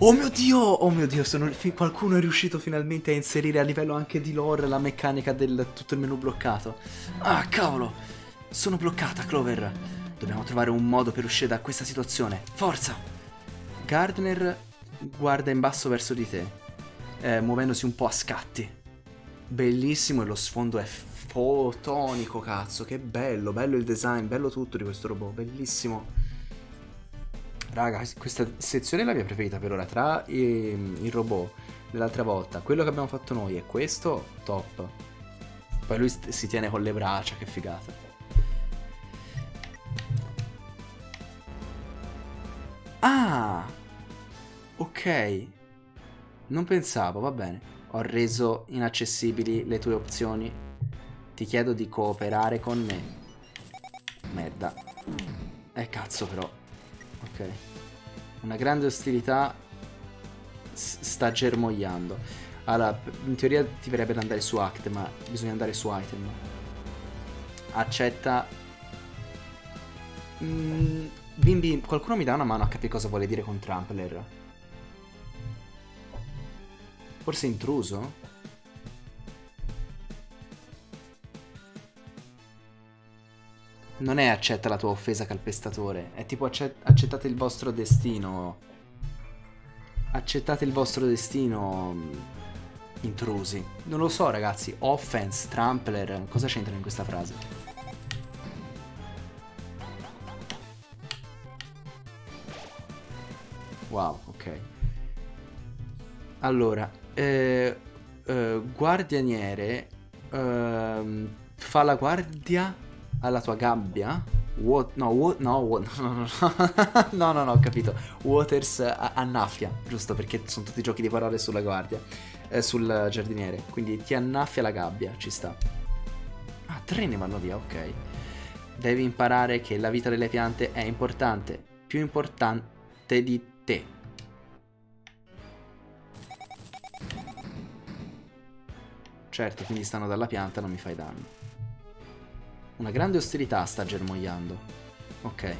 Oh mio dio! Oh mio dio, sono... qualcuno è riuscito finalmente a inserire a livello anche di lore la meccanica del tutto il menu bloccato. Ah, cavolo! Sono bloccata, Clover. Dobbiamo trovare un modo per uscire da questa situazione. Forza! Gardner guarda in basso verso di te, eh, muovendosi un po' a scatti. Bellissimo e lo sfondo è fotonico, cazzo. Che bello, bello il design, bello tutto di questo robot, bellissimo. Raga, questa sezione è la mia preferita per ora. Tra i, il robot dell'altra volta, quello che abbiamo fatto noi e questo, top. Poi lui si tiene con le braccia, che figata. Ah! Ok. Non pensavo, va bene. Ho reso inaccessibili le tue opzioni. Ti chiedo di cooperare con me. Merda. Eh cazzo però. Ok. Una grande ostilità sta germogliando. Allora, in teoria ti verrebbe da andare su Act, ma bisogna andare su Item. Accetta... Mm, bimbi, qualcuno mi dà una mano a capire cosa vuole dire con Trampler? Forse intruso? Non è accetta la tua offesa calpestatore, è tipo accettate il vostro destino. Accettate il vostro destino mm, intrusi. Non lo so ragazzi, offense, trampler, cosa c'entra in questa frase? Wow, ok. Allora, eh, eh, guardianiere eh, fa la guardia alla tua gabbia. What, no, what, no, what, no, <laughs> no, no, no, no, no, ho capito. Waters annaffia, giusto perché sono tutti giochi di parole sulla guardia, eh, sul giardiniere. Quindi ti annaffia la gabbia, ci sta. Ah, tre ne vanno via, ok. Devi imparare che la vita delle piante è importante, più importante di te. Certo, quindi stanno dalla pianta, non mi fai danno. Una grande ostilità sta germogliando. Ok.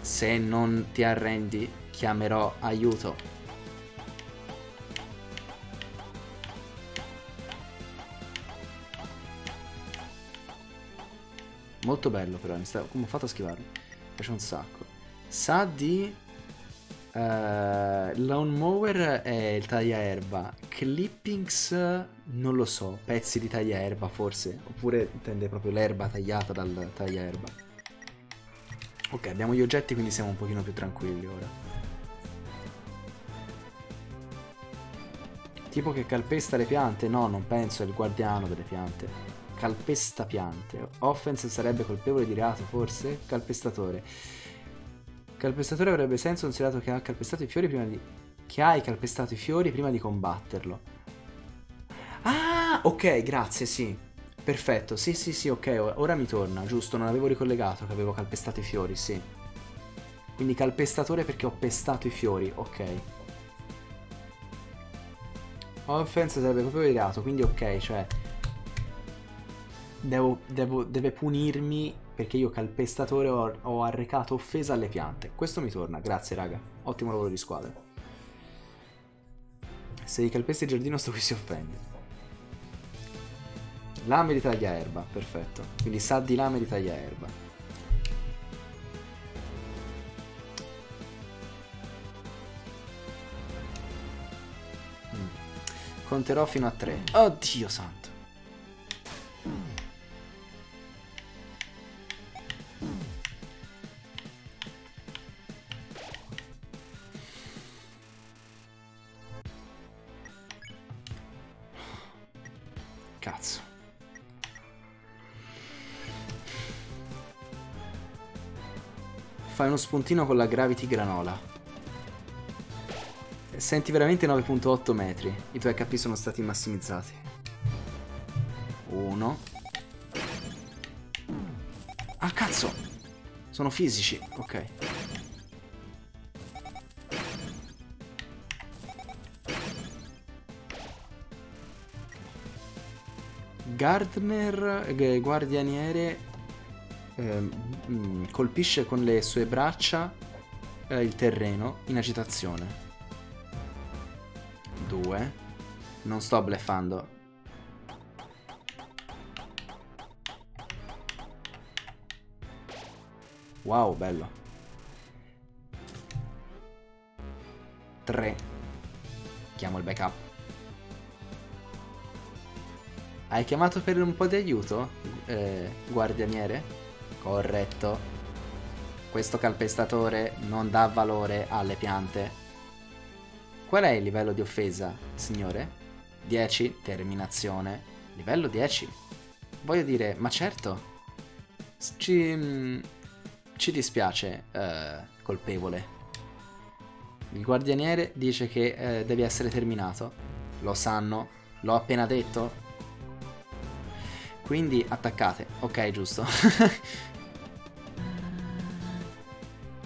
Se non ti arrendi, chiamerò aiuto. Molto bello però, come ho fatto a schivarlo? Mi piace un sacco. Sa di Uh, lawnmower è il tagliaerba. Clippings non lo so, pezzi di tagliaerba forse, oppure intende proprio l'erba tagliata dal tagliaerba. Ok, abbiamo gli oggetti quindi siamo un pochino più tranquilli ora. Tipo che calpesta le piante? No, non penso, è il guardiano delle piante. Calpesta piante. Offense sarebbe colpevole di reato, forse? Calpestatore. Calpestatore avrebbe senso considerato che ha calpestato i fiori prima di... Che hai calpestato i fiori prima di combatterlo. Ah, ok, grazie, sì. Perfetto, sì, sì, sì, ok, ora mi torna, giusto, non avevo ricollegato che avevo calpestato i fiori, sì. Quindi calpestatore perché ho pestato i fiori, ok. Offense sarebbe proprio legato, quindi ok, cioè... Devo, devo, deve punirmi perché io calpestatore ho, ho arrecato offesa alle piante. Questo mi torna, grazie raga. Ottimo lavoro di squadra. Se i calpesti il giardino sto qui si offende. Lame di tagliaerba, perfetto. Quindi sa di lame di tagliaerba. Mm. Conterò fino a tre. Oddio santo. Uno spuntino con la Gravity Granola. Senti veramente 9.8 metri. I tuoi HP sono stati massimizzati. Uno. Ah, cazzo! Sono fisici, ok. Gardner, eh, guardianiere, eh, colpisce con le sue braccia eh, il terreno in agitazione. Due. Non sto bleffando. Wow, bello. Tre. Chiamo il backup. Hai chiamato per un po' di aiuto, eh, guardianiere? Corretto. Questo calpestatore non dà valore alle piante. Qual è il livello di offesa, signore? 10, terminazione. Livello 10. Voglio dire, ma certo. Ci, mm, ci dispiace, eh, colpevole. Il guardianiere dice che eh, devi essere terminato. Lo sanno, l'ho appena detto. Quindi attaccate. Ok, giusto. <laughs>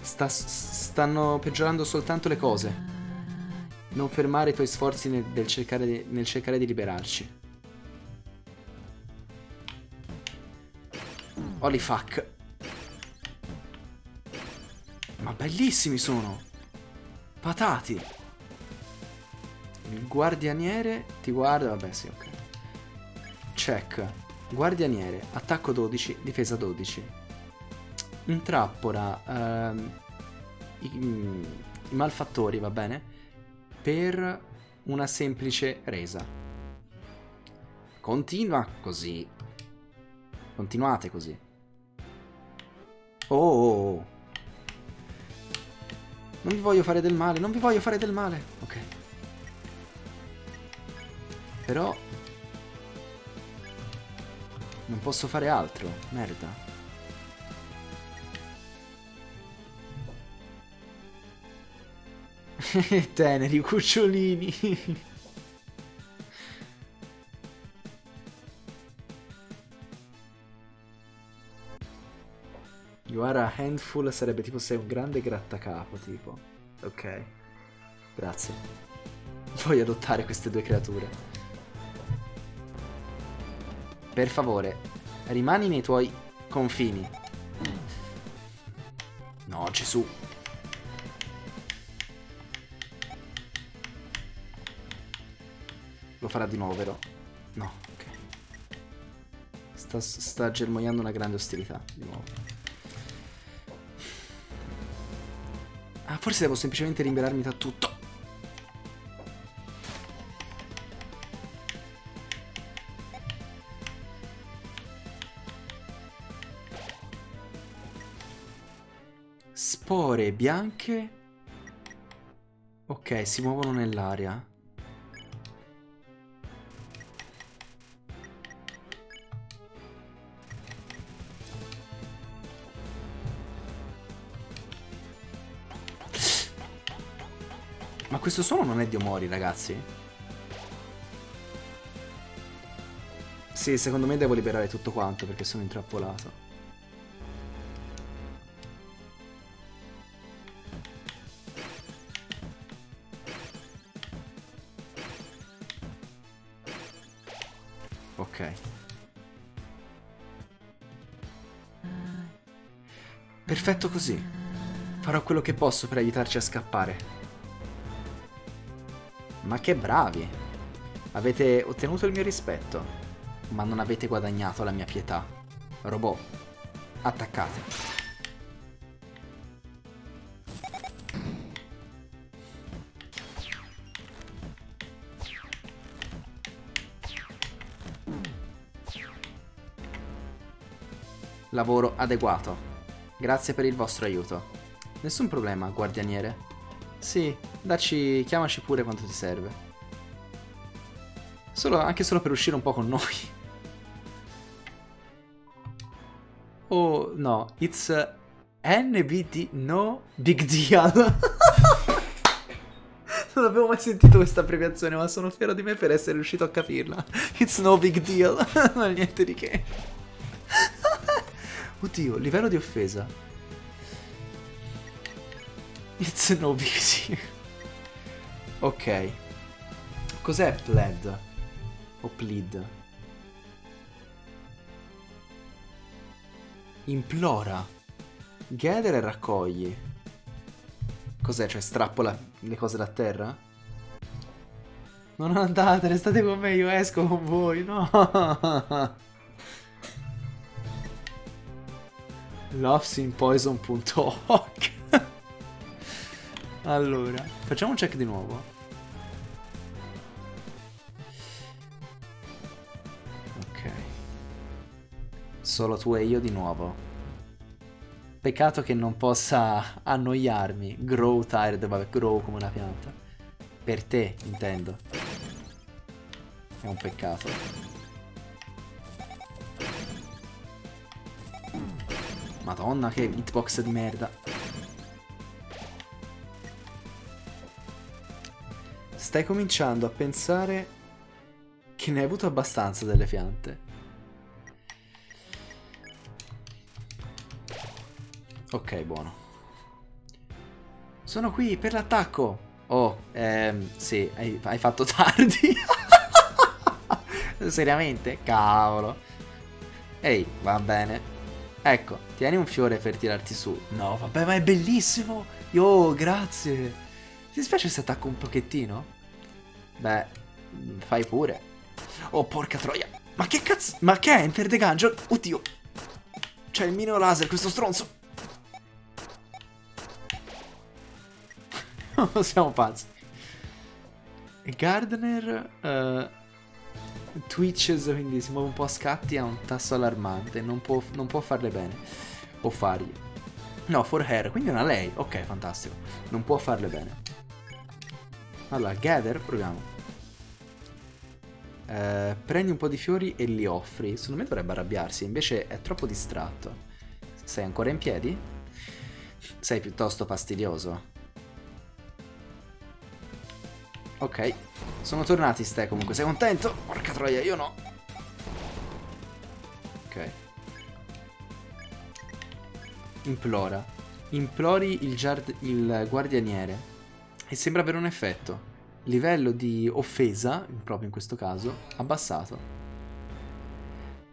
Sta, stanno peggiorando soltanto le cose. Non fermare i tuoi sforzi nel, nel, cercare, di, nel cercare di liberarci. Holy fuck. Ma bellissimi sono. Patati. Il guardianiere ti guarda. Vabbè, sì, ok. Check. Guardianiere. Attacco 12, difesa 12. Intrappola ehm, i, i malfattori, va bene? Per una semplice resa. Continua così. Continuate così. Oh, oh, oh. Non vi voglio fare del male, non vi voglio fare del male. Ok. Però... Non posso fare altro. Merda. <laughs> Teneri cucciolini. You are a handful sarebbe tipo sei un grande grattacapo, tipo. Ok. Grazie. Voglio adottare queste due creature. Per favore, rimani nei tuoi confini. No, Gesù. Lo farà di nuovo, vero? No, ok. Sta, sta germogliando una grande ostilità, di nuovo. Ah, forse devo semplicemente liberarmi da tutto. Spore bianche. Ok, si muovono nell'aria. Questo suono non è di Omori, ragazzi. Sì, secondo me devo liberare tutto quanto perché sono intrappolato. Ok. Perfetto così. Farò quello che posso per aiutarci a scappare. Ma che bravi! Avete ottenuto il mio rispetto, ma non avete guadagnato la mia pietà. Robot, attaccate. Lavoro adeguato. Grazie per il vostro aiuto. Nessun problema, guardianiere. Sì, dacci, chiamaci pure quanto ti serve. Solo, anche solo per uscire un po' con noi. Oh, no, it's NBD, no big deal. <laughs> non avevo mai sentito questa abbreviazione, ma sono fiero di me per essere riuscito a capirla. It's no big deal. <laughs> è niente di che. <laughs> Oddio, livello di offesa. It's no big deal. Ok. Cos'è pled? O plead? Implora. Gather e raccogli. Cos'è? Cioè strappola le cose da terra? Non andate, restate con me, io esco con voi, no! <laughs> Lovesinpoison.org allora, facciamo un check di nuovo. Solo tu e io di nuovo. Peccato che non possa annoiarmi. Grow tired, vabbè, grow come una pianta. Per te, intendo. È un peccato. Madonna, che hitbox di merda. Stai cominciando a pensare che ne hai avuto abbastanza delle piante. Ok, buono. Sono qui per l'attacco. Oh, ehm, sì, hai, hai fatto <laughs> tardi. Seriamente? Cavolo. Ehi, va bene. Ecco, tieni un fiore per tirarti su. No, vabbè, ma è bellissimo. Yo, grazie. Ti dispiace se attacco un pochettino? Beh, fai pure. Oh, porca troia. Ma che cazzo? Ma che è Enter the Gungeon? Oddio. C'è il mino laser, questo stronzo. <laughs> Siamo pazzi. Gardner uh, twitches, quindi si muove un po' a scatti, ha un tasso allarmante, non può, non può farle bene. O fargli. No, for her, quindi è una lei. Ok, fantastico. Non può farle bene. Allora, gather, proviamo. Uh, prendi un po' di fiori e li offri. Secondo me dovrebbe arrabbiarsi, invece è troppo distratto. Sei ancora in piedi? Sei piuttosto fastidioso. Ok. Sono tornati ste comunque. Sei contento? Porca troia, io no. Ok. Implora. Implori il, il guardianiere. E sembra avere un effetto. Livello di offesa, proprio in questo caso, abbassato.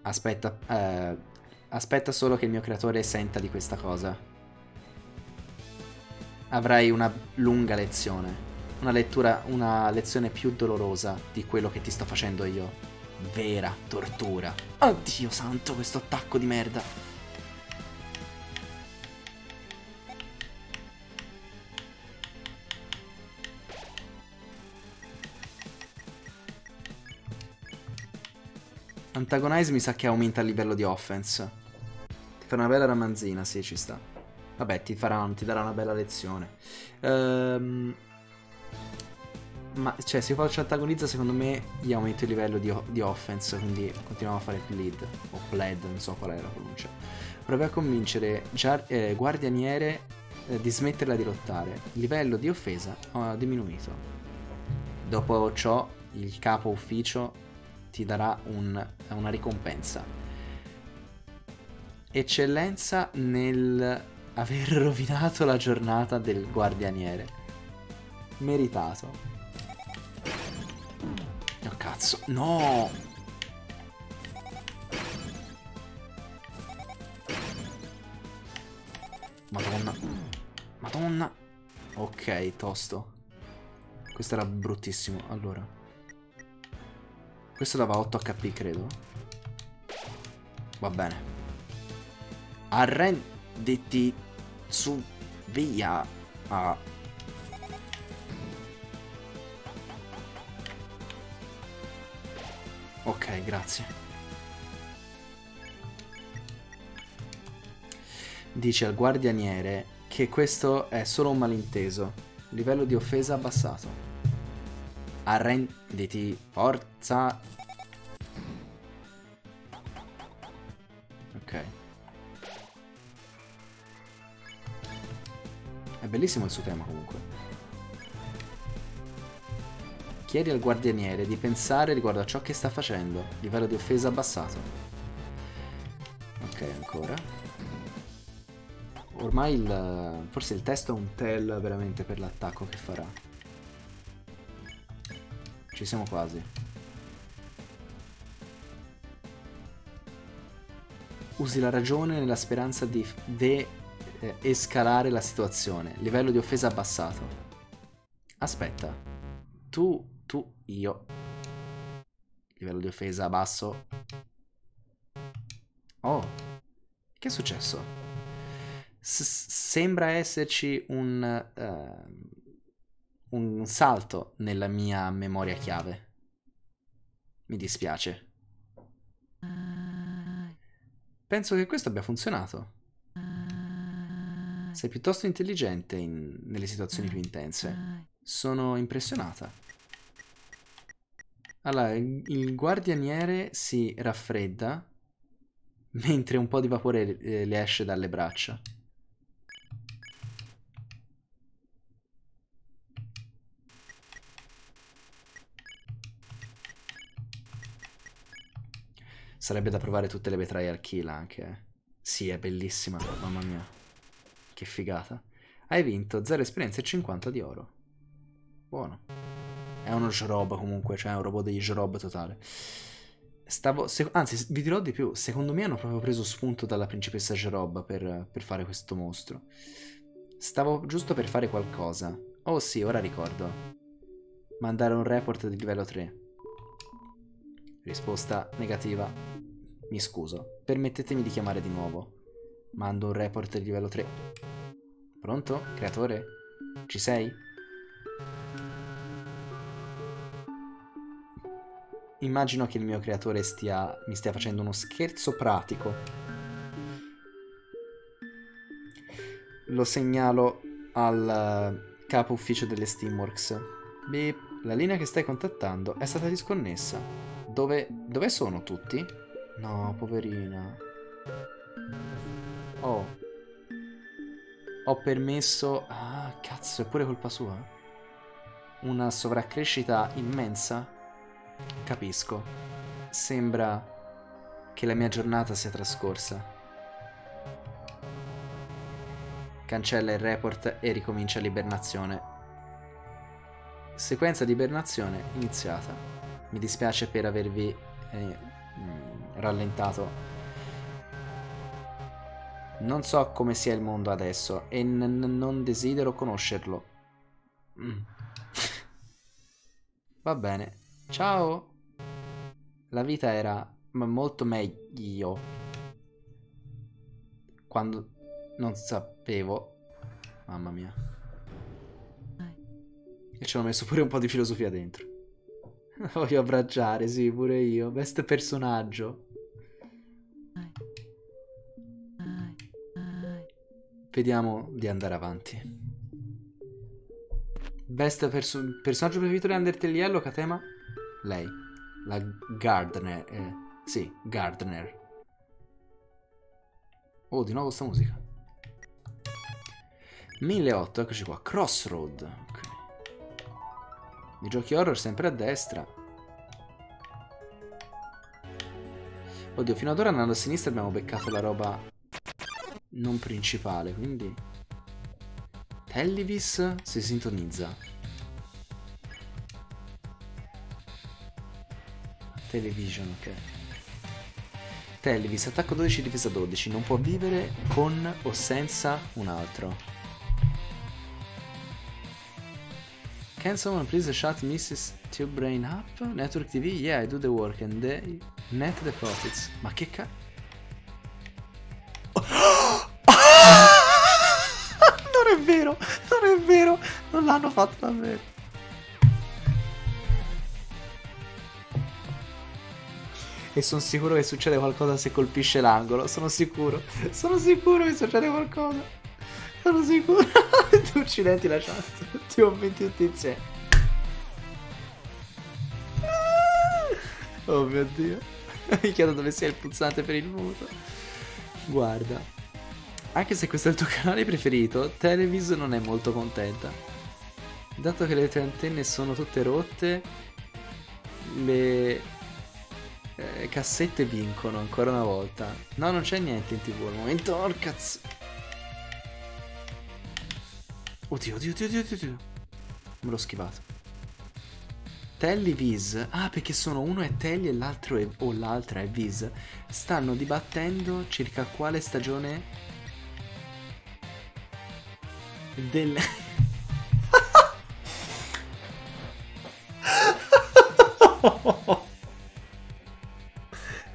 Aspetta, eh, aspetta solo che il mio creatore senta di questa cosa. Avrai una lunga lezione una lettura, una lezione più dolorosa di quello che ti sto facendo io. Vera tortura. Oddio santo, questo attacco di merda. Antagonize mi sa che aumenta il livello di offense. Ti fa una bella ramanzina, sì, ci sta. Vabbè, ti, farà, ti darà una bella lezione. Ehm... Ma cioè se io faccio antagonizza secondo me gli aumento il livello di, di offense quindi continuiamo a fare bleed o bled non so qual è la pronuncia proviamo a convincere Jar eh, guardianiere eh, di smetterla di lottare livello di offesa ha diminuito dopo ciò il capo ufficio ti darà un, una ricompensa eccellenza nel aver <laughs> rovinato la giornata del guardianiere meritato Oh cazzo, no! Madonna. Madonna. Ok, tosto. Questo era bruttissimo. Allora. Questo dava 8 HP, credo. Va bene. Arrenditi su via. Ah. Ok, grazie. Dice al guardianiere che questo è solo un malinteso. Livello di offesa abbassato. Arrenditi, forza. Ok. È bellissimo il suo tema comunque. Chiedi al guardianiere di pensare riguardo a ciò che sta facendo. Livello di offesa abbassato. Ok, ancora. Ormai il... Forse il testo è un tell veramente per l'attacco che farà. Ci siamo quasi. Usi la ragione nella speranza di de-escalare la situazione. Livello di offesa abbassato. Aspetta. Tu tu, io. Livello di offesa basso. Oh, che è successo? S sembra esserci un, uh, un salto nella mia memoria chiave. Mi dispiace. penso che questo abbia funzionato. Sei piuttosto intelligente in- nelle situazioni più intense. Sono impressionata. Allora, il guardianiere si raffredda mentre un po' di vapore eh, le esce dalle braccia. Sarebbe da provare tutte le betrayal kill anche. eh. Sì, è bellissima, mamma mia. Che figata. Hai vinto 0 esperienze e 50 di oro. Buono. È uno jrob comunque, cioè è un robot degli jrob totale. Stavo, se- anzi, vi dirò di più. Secondo me hanno proprio preso spunto dalla principessa Jrob per, per fare questo mostro. Stavo giusto per fare qualcosa. Oh sì, ora ricordo. Mandare un report di livello 3. Risposta negativa. Mi scuso. Permettetemi di chiamare di nuovo. Mando un report di livello 3. Pronto? Creatore? Ci sei? Immagino che il mio creatore stia, mi stia facendo uno scherzo pratico. Lo segnalo al eh, capo ufficio delle Steamworks. Beep, la linea che stai contattando è stata disconnessa. Dove, dove sono tutti? No, poverina. Oh. Ho permesso... Ah, cazzo, è pure colpa sua. Una sovraccrescita immensa. Capisco. Sembra che la mia giornata sia trascorsa. Cancella il report e ricomincia l'ibernazione. Sequenza di ibernazione iniziata. Mi dispiace per avervi eh, rallentato. Non so come sia il mondo adesso e non desidero conoscerlo. Mm. <laughs> Va bene. Ciao. La vita era molto meglio quando non sapevo. Mamma mia. E ci hanno messo pure un po' di filosofia dentro. <laughs> Voglio abbracciare, sì, pure io. Best personaggio. Vediamo di andare avanti. Best perso- personaggio preferito di Undertale Yellow, Katema? Lei. La Gardner. eh, sì, Gardner. Oh, di nuovo sta musica. 1008, eccoci qua. Crossroad. Ok. I giochi horror sempre a destra. Oddio, fino ad ora andando a sinistra abbiamo beccato la roba non principale, quindi... Tellivis si sintonizza. Television, ok. Tellivis, attacco 12, difesa 12. Non può vivere con o senza un altro. Can someone please shut Mrs. Tube Brain up? Network TV? Yeah, I do the work and they net the profits. Ma che ca... <gasps> non è vero, non è vero, non l'hanno fatto davvero. E sono sicuro che succede qualcosa se colpisce l'angolo. Sono sicuro. Sono sicuro che succede qualcosa. Sono sicuro. <laughs> tu accidenti la chat. Ti ho vinti tutti insieme. Oh mio dio. Mi <laughs> chiedo dove sia il pulsante per il muto. Guarda. Anche se questo è il tuo canale preferito, Televis non è molto contenta. Dato che le tue antenne sono tutte rotte, le eh, cassette vincono ancora una volta. No, non c'è niente in tv al momento. Oh, cazzo. Oddio, oddio, oddio, oddio, oddio. Me l'ho schivato. Telly Viz. Ah, perché sono uno è Telly e l'altro è. o l'altra è Viz. Stanno dibattendo circa quale stagione. Del. <laughs>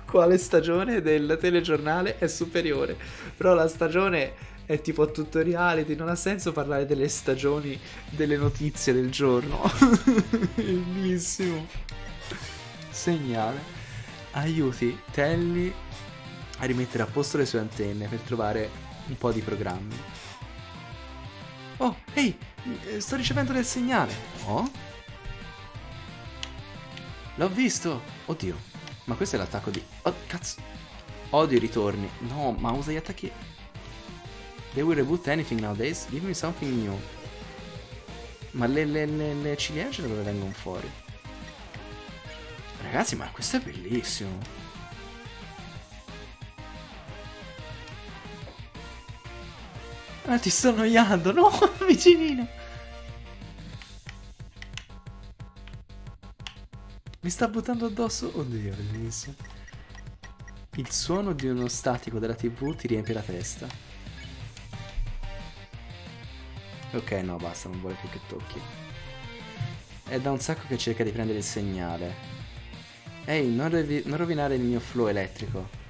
quale stagione del telegiornale è superiore. Però la stagione è tipo tutto reality, non ha senso parlare delle stagioni delle notizie del giorno. <laughs> Bellissimo. Segnale. Aiuti, Telly a rimettere a posto le sue antenne per trovare un po' di programmi. Oh, ehi, eh, sto ricevendo del segnale. Oh? L'ho visto. Oddio, ma questo è l'attacco di... Oh, cazzo. Odio i ritorni. No, ma usa gli attacchi... They will reboot anything nowadays. Give me something new. Ma le, le, le, le ciliegie dove vengono fuori? Ragazzi, ma questo è bellissimo. Ah, ti sto annoiando, no, <laughs> vicinino. Mi sta buttando addosso. Oddio, bellissimo. Il suono di uno statico della tv ti riempie la testa. Ok, no, basta, non vuole più che tocchi. È da un sacco che cerca di prendere il segnale. Ehi, non, non rovinare il mio flow elettrico.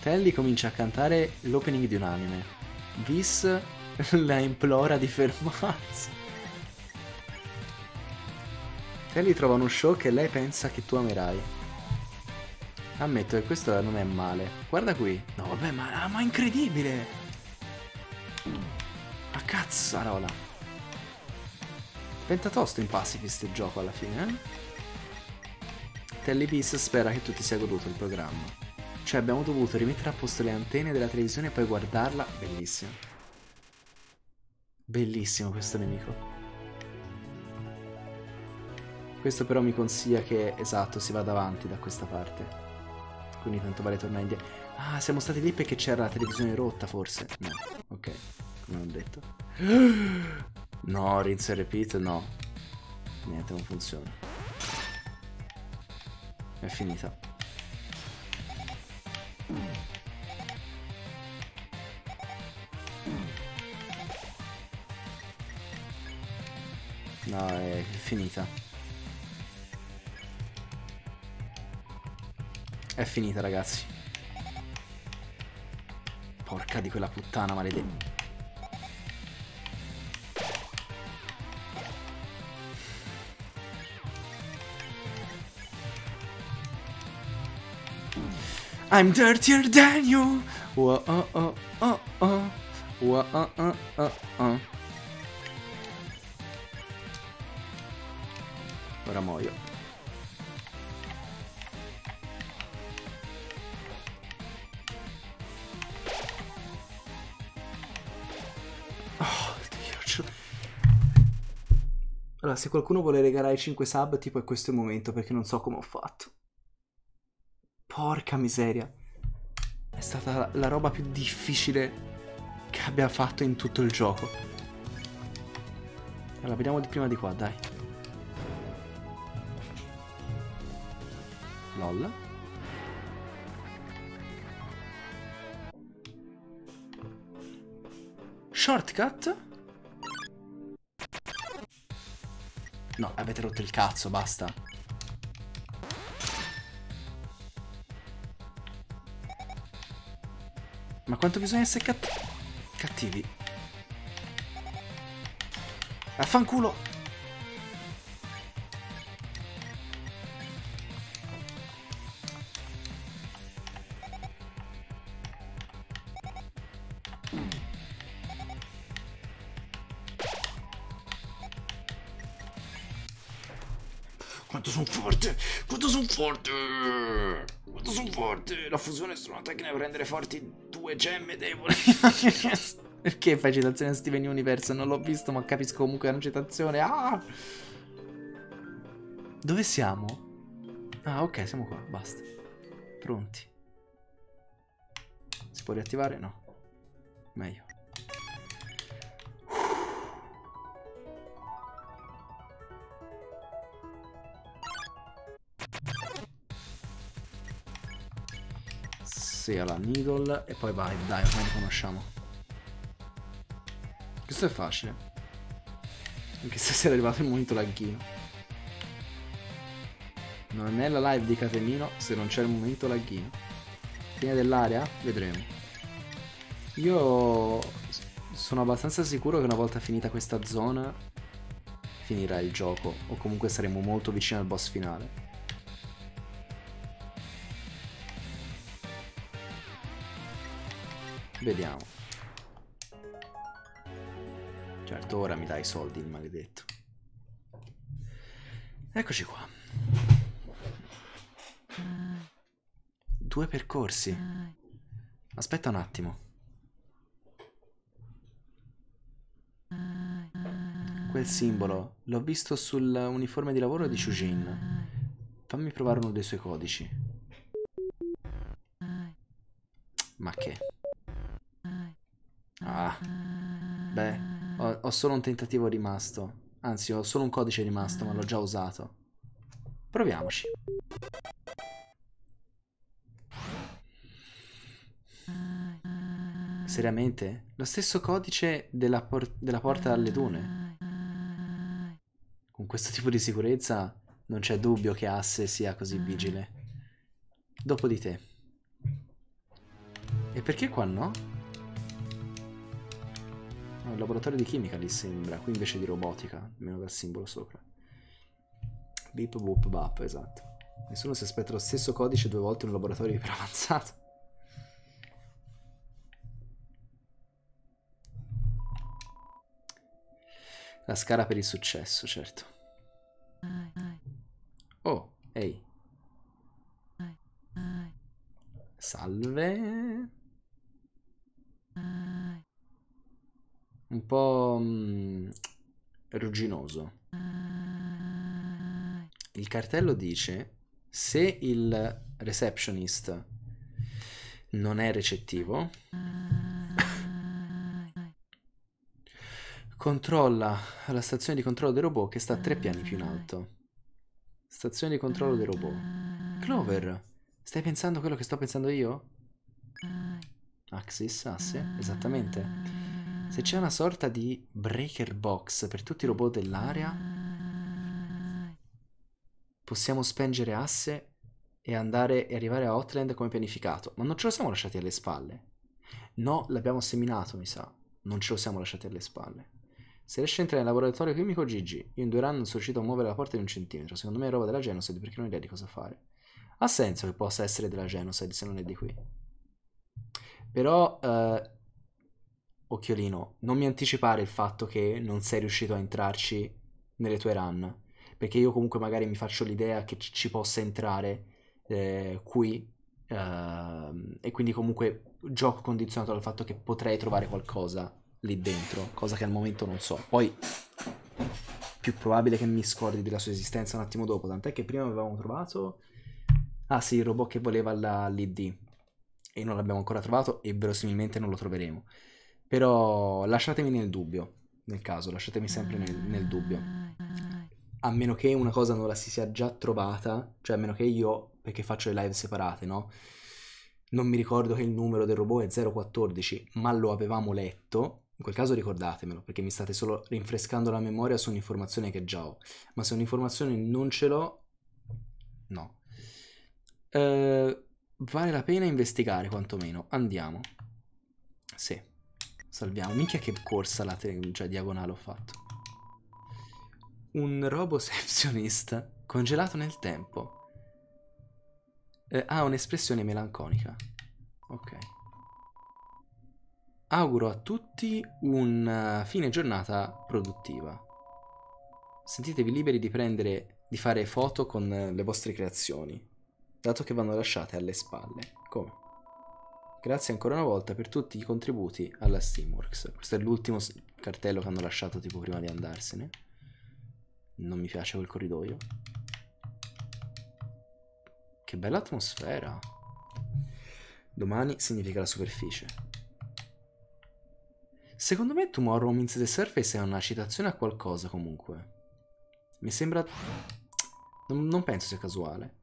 Telly comincia a cantare l'opening di un anime. Vis <laughs> la implora di fermarsi. Telly trova uno show che lei pensa che tu amerai. Ammetto che questo non è male. Guarda qui. No, vabbè, ma, ma incredibile! Ma cazzarola. Pentatosto in pacifist il gioco alla fine, eh? Telly spera che tu ti sia goduto il programma. Cioè abbiamo dovuto rimettere a posto le antenne della televisione e poi guardarla. Bellissimo. Bellissimo questo nemico. Questo però mi consiglia che, esatto, si vada avanti da questa parte. Quindi tanto vale tornare indietro. Ah, siamo stati lì perché c'era la televisione rotta, forse. No, ok, come ho detto. <gasps> No, rinse e repeat, no. Niente, non funziona. È finita. No, è finita. È finita, ragazzi. Porca di quella puttana maledetta. I'm dirtier than you. Whoa, uh, uh, uh, uh. Whoa, uh, uh, uh, uh. Ora muoio. Allora, se qualcuno vuole regalare 5 sub, tipo è questo il momento, perché non so come ho fatto. Porca miseria. È stata la roba più difficile che abbia fatto in tutto il gioco. Allora, vediamo di prima di qua, dai. LOL. Shortcut? No, avete rotto il cazzo, basta. Ma quanto bisogna essere cat cattivi? Affanculo! Forte! Quanto sono forte! La fusione è solo una tecnica per rendere forti due gemme deboli. <laughs> Perché fai citazione a Steven Universe? Non l'ho visto, ma capisco comunque una citazione. Ah! Dove siamo? Ah, ok, siamo qua, basta. Pronti. Si può riattivare? No. Meglio. Sì alla needle e poi vai, dai, ormai li conosciamo. Questo è facile. Anche se è arrivato il momento lagghino. Non è la live di Catemino se non c'è il momento lagghino. Fine dell'area? Vedremo. Io sono abbastanza sicuro che una volta finita questa zona finirà il gioco o comunque saremo molto vicini al boss finale. Vediamo. Certo, ora mi dai i soldi, il maledetto. Eccoci qua. Due percorsi. Aspetta un attimo. Quel simbolo l'ho visto sull'uniforme di lavoro di Shujin. Fammi provare uno dei suoi codici. Ma che? Ah. Beh, ho, ho solo un tentativo rimasto. Anzi, ho solo un codice rimasto, ma l'ho già usato. Proviamoci. Seriamente? Lo stesso codice della, por della porta alle dune? Con questo tipo di sicurezza non c'è dubbio che Asse sia così vigile. Dopo di te. E perché qua no? No, il laboratorio di chimica lì sembra, qui invece di robotica, almeno dal simbolo sopra. Beep boop bap, esatto. Nessuno si aspetta lo stesso codice due volte in un laboratorio iper <laughs> avanzato. La scala per il successo, certo. Oh, ehi. Salve. Un po' mm, rugginoso. Il cartello dice se il receptionist non è recettivo controlla la stazione di controllo dei robot che sta tre piani più in alto. Stazione di controllo dei robot. Clover, stai pensando quello che sto pensando io? Axis, asse, esattamente. Se c'è una sorta di breaker box per tutti i robot dell'area, possiamo spengere asse e andare e arrivare a Hotland come pianificato. Ma non ce lo siamo lasciati alle spalle. No, l'abbiamo seminato, mi sa. Non ce lo siamo lasciati alle spalle. Se riesci a entrare nel laboratorio chimico, GG. Io in due run non sono riuscito a muovere la porta di un centimetro. Secondo me è roba della Genocide perché non ho idea di cosa fare. Ha senso che possa essere della Genocide se non è di qui. Però, eh, occhiolino, non mi anticipare il fatto che non sei riuscito a entrarci nelle tue run. Perché io comunque magari mi faccio l'idea che ci possa entrare eh, qui. Eh, e quindi comunque gioco condizionato dal fatto che potrei trovare qualcosa lì dentro, cosa che al momento non so. Poi più probabile che mi scordi della sua esistenza un attimo dopo, tant'è che prima avevamo trovato Ah sì, il robot che voleva l'ID e non l'abbiamo ancora trovato e verosimilmente non lo troveremo. Però lasciatemi nel dubbio, nel caso, lasciatemi sempre nel, nel dubbio. A meno che una cosa non la si sia già trovata, cioè a meno che io, perché faccio le live separate, no? Non mi ricordo che il numero del robot è 014, ma lo avevamo letto. In quel caso ricordatemelo, perché mi state solo rinfrescando la memoria su un'informazione che già ho. Ma se un'informazione non ce l'ho, no. Eh, vale la pena investigare quantomeno. Andiamo. Sì. Salviamo. Minchia che corsa la cioè, diagonale ho fatto. Un roboceptionist congelato nel tempo. Eh, ha un'espressione melanconica. Ok. Auguro a tutti una fine giornata produttiva. Sentitevi liberi di prendere, di fare foto con le vostre creazioni, dato che vanno lasciate alle spalle. Come? Grazie ancora una volta per tutti i contributi alla Steamworks. Questo è l'ultimo cartello che hanno lasciato tipo prima di andarsene. Non mi piace quel corridoio. Che bella atmosfera. Domani significa la superficie. Secondo me Tomorrow Means the Surface è una citazione a qualcosa comunque. Mi sembra... Non, non penso sia casuale.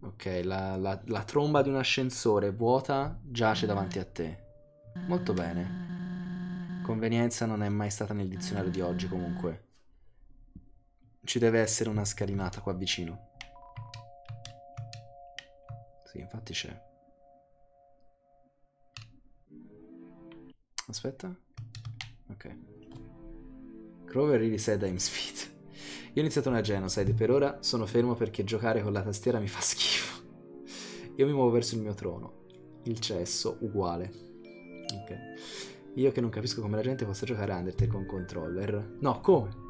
Ok, la, la, la, tromba di un ascensore vuota giace davanti a te. Molto bene. Convenienza non è mai stata nel dizionario di oggi comunque. Ci deve essere una scalinata qua vicino. Sì, infatti c'è. Aspetta. Ok. Clover really said I'm sweet. Io ho iniziato una genocide, per ora sono fermo perché giocare con la tastiera mi fa schifo. Io mi muovo verso il mio trono. Il cesso, uguale. Ok. Io che non capisco come la gente possa giocare Undertale con controller. No, come?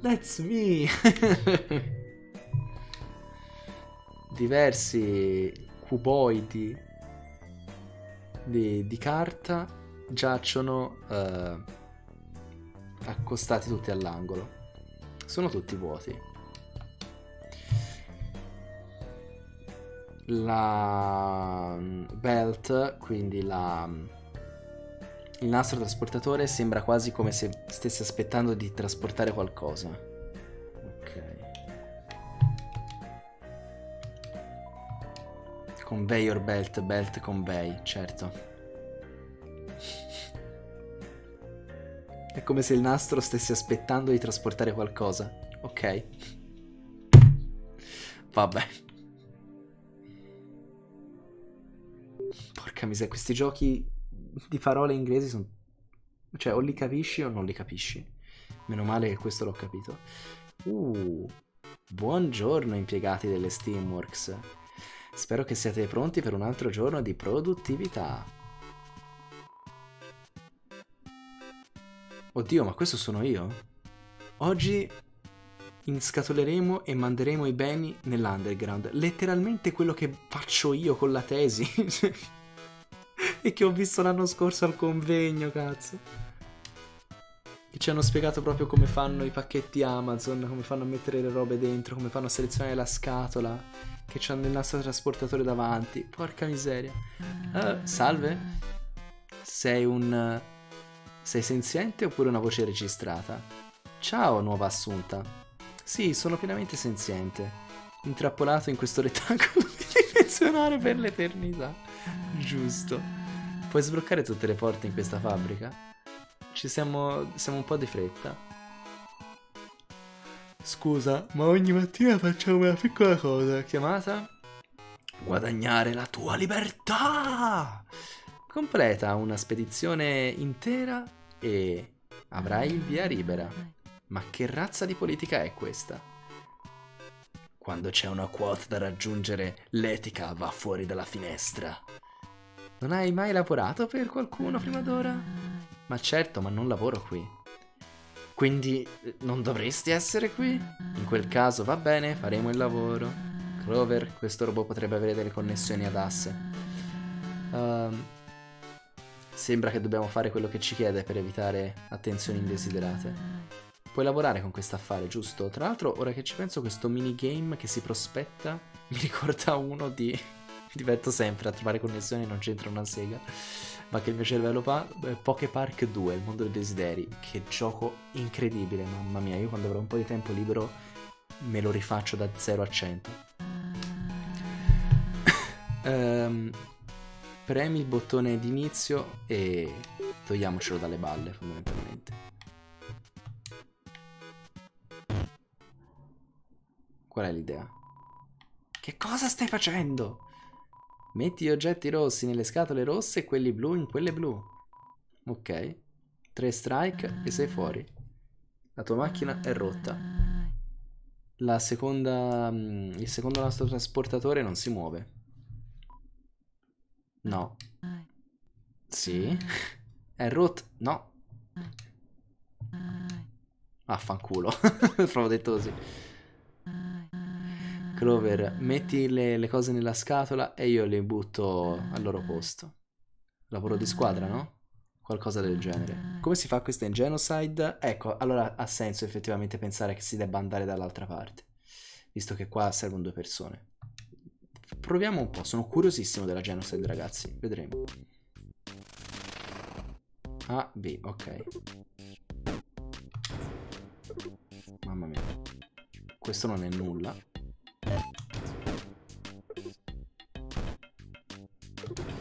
That's me! <laughs> Diversi cuboidi di, di carta giacciono eh, accostati tutti all'angolo. Sono tutti vuoti. La mm, belt, quindi la, mm, il nastro trasportatore, sembra quasi come se stesse aspettando di trasportare qualcosa. Ok. Conveyor belt, belt convey, certo. È come se il nastro stesse aspettando di trasportare qualcosa. Ok. Vabbè. Porca miseria, questi giochi di parole inglesi sono... Cioè, o li capisci o non li capisci. Meno male che questo l'ho capito. Uh, buongiorno impiegati delle Steamworks. Spero che siate pronti per un altro giorno di produttività. Oddio, ma questo sono io? Oggi inscatoleremo e manderemo i beni nell'underground. Letteralmente quello che faccio io con la tesi. <laughs> e che ho visto l'anno scorso al convegno, cazzo. Che ci hanno spiegato proprio come fanno i pacchetti Amazon, come fanno a mettere le robe dentro, come fanno a selezionare la scatola, che hanno il nastro trasportatore davanti. Porca miseria. Uh, salve? Sei un sei senziente oppure una voce registrata? Ciao, nuova assunta. Sì, sono pienamente senziente. Intrappolato in questo rettangolo <laughs> dimensionale per l'eternità. Giusto. Puoi sbloccare tutte le porte in questa fabbrica? Ci siamo... siamo un po' di fretta. Scusa, ma ogni mattina facciamo una piccola cosa. Chiamata? Guadagnare la tua libertà! Completa una spedizione intera e avrai il via libera. Ma che razza di politica è questa? Quando c'è una quota da raggiungere, l'etica va fuori dalla finestra. Non hai mai lavorato per qualcuno prima d'ora? Ma certo, ma non lavoro qui. Quindi non dovresti essere qui? In quel caso va bene, faremo il lavoro. Clover, questo robot potrebbe avere delle connessioni ad asse. Um, Sembra che dobbiamo fare quello che ci chiede per evitare attenzioni indesiderate. Puoi lavorare con questo affare, giusto? Tra l'altro, ora che ci penso, questo minigame che si prospetta <laughs> mi ricorda uno di... <laughs> mi diverto sempre a trovare connessioni, non c'entra una sega. Ma che il mio cervello fa... Poké Park 2, il mondo dei desideri. Che gioco incredibile, mamma mia. Io quando avrò un po' di tempo libero me lo rifaccio da 0 a 100. um, <laughs> premi il bottone d'inizio e togliamocelo dalle balle fondamentalmente. Qual è l'idea? Che cosa stai facendo? Metti gli oggetti rossi nelle scatole rosse e quelli blu in quelle blu. Ok. Tre strike e sei fuori. La tua macchina è rotta. La seconda, mm, il secondo nastro trasportatore non si muove. No. Sì. <laughs> È root. No. Affanculo. <laughs> Proprio detto così. Clover, metti le, le, cose nella scatola e io le butto al loro posto. Lavoro di squadra, no? Qualcosa del genere. Come si fa questo in genocide? Ecco, allora ha senso effettivamente pensare che si debba andare dall'altra parte. Visto che qua servono due persone. Proviamo un po', sono curiosissimo della Genocide ragazzi, vedremo. A, B, ok. Mamma mia. Questo non è nulla.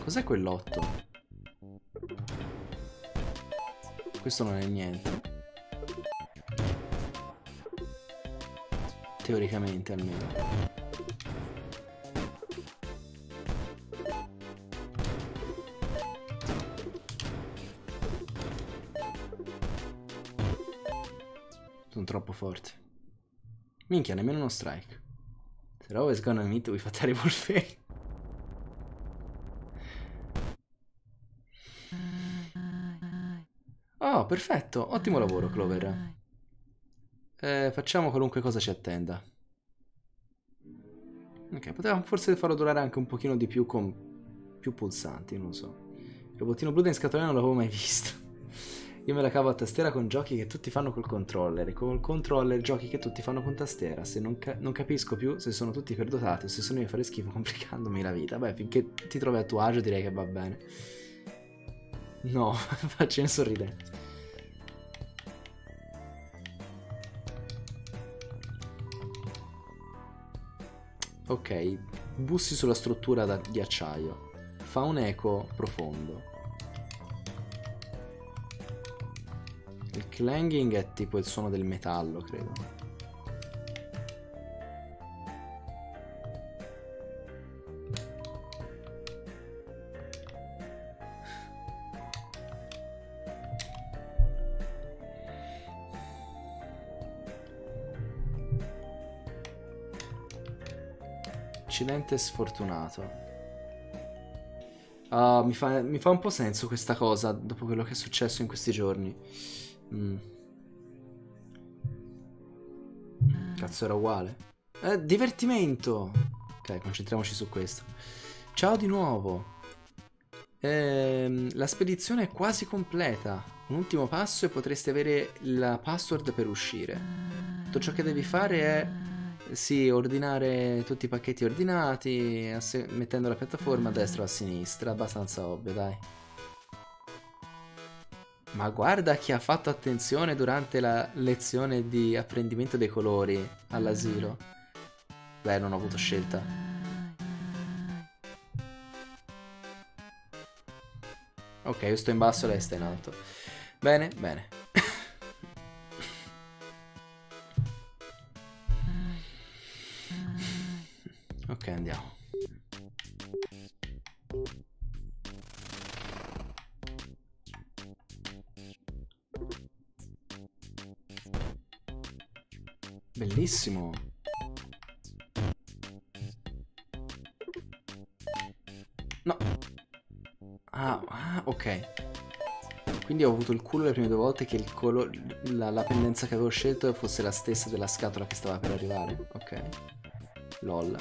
Cos'è quell'otto? Questo non è niente. Teoricamente almeno. Troppo forti. Minchia, nemmeno uno strike. They're always gonna meet with a terrible <laughs> fate. Oh, perfetto. Ottimo lavoro, Clover. Eh, facciamo qualunque cosa ci attenda. Ok, potevamo forse farlo durare anche un pochino di più con più pulsanti, non so. Il robottino blu da in scatolina non l'avevo mai <laughs> visto. Io me la cavo a tastiera con giochi che tutti fanno col controller e col controller giochi che tutti fanno con tastiera. Se non, ca non capisco più se sono tutti perdotati o se sono io a fare schifo <laughs> complicandomi la vita. Beh, finché ti trovi a tuo agio direi che va bene. No, <laughs> faccio sorridente. Ok, bussi sulla struttura di acciaio. Fa un eco profondo. Il clanging è tipo il suono del metallo, credo. Accidente sfortunato. Uh, mi, fa, mi, fa, un po' senso questa cosa dopo quello che è successo in questi giorni. Mm. Cazzo era uguale. Eh, divertimento! Ok, concentriamoci su questo. Ciao di nuovo. Eh, la spedizione è quasi completa. Un ultimo passo e potresti avere la password per uscire. Tutto ciò che devi fare è sì, ordinare tutti i pacchetti ordinati, mettendo la piattaforma a destra o a sinistra, abbastanza ovvio, dai. Ma guarda chi ha fatto attenzione durante la lezione di apprendimento dei colori all'asilo. Beh, non ho avuto scelta. Ok, io sto in basso lei sta in alto. Bene, bene. <laughs> Ok, andiamo. Bellissimo. No. Ah, ah, ok. Quindi ho avuto il culo le prime due volte che il colore, la, la pendenza che avevo scelto fosse la stessa della scatola che stava per arrivare. Ok. LOL.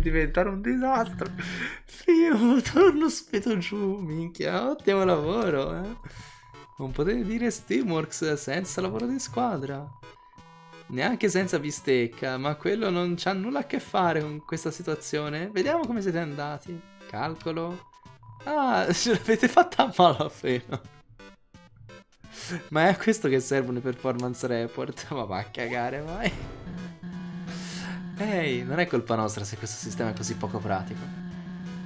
Diventare un disastro. Io <laughs> torno subito giù, minchia. Ottimo lavoro, eh. Non potete dire Steamworks senza lavoro di squadra. Neanche senza bistecca, ma quello non c'ha nulla a che fare con questa situazione. Vediamo come siete andati. Calcolo. Ah, <laughs> ce l'avete fatta a malapena. Ma è a questo che servono i performance report. <laughs> Ma va a cagare, vai. Ehi, non è colpa nostra se questo sistema è così poco pratico.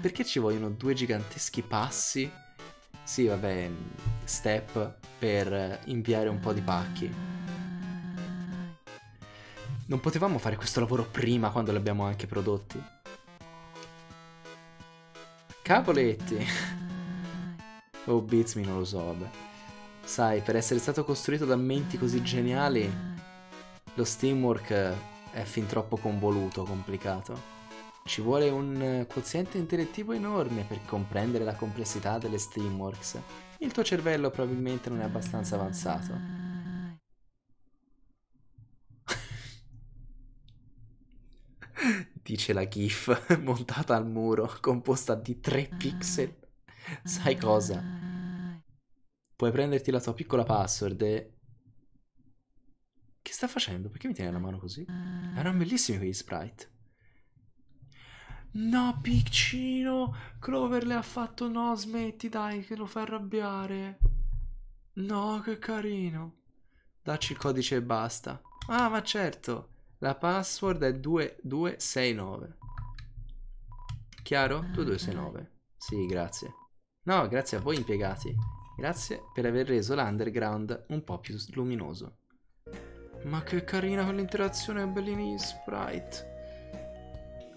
Perché ci vogliono due giganteschi passi sì, vabbè, step per inviare un po' di pacchi. Non potevamo fare questo lavoro prima quando li abbiamo anche prodotti? Cavoletti! <laughs> oh, Beatsme non lo so, vabbè. Sai, per essere stato costruito da menti così geniali, lo Steamwork è fin troppo convoluto, complicato. Ci vuole un eh, quoziente intellettivo enorme per comprendere la complessità delle Steamworks. Il tuo cervello probabilmente non è abbastanza avanzato. <laughs> Dice la GIF <laughs> montata al muro, composta di 3 pixel. Sai cosa? Puoi prenderti la tua piccola password e... Che sta facendo? Perché mi tiene la mano così? Erano bellissimi quegli sprite. No, piccino, Clover le ha fatto no, smetti dai, che lo fa arrabbiare. No, che carino. Dacci il codice e basta. Ah, ma certo, la password è 2269. Chiaro? 2269. Sì, grazie. No, grazie a voi impiegati. Grazie per aver reso l'underground un po' più luminoso. Ma che carina quell'interazione, bellini sprite.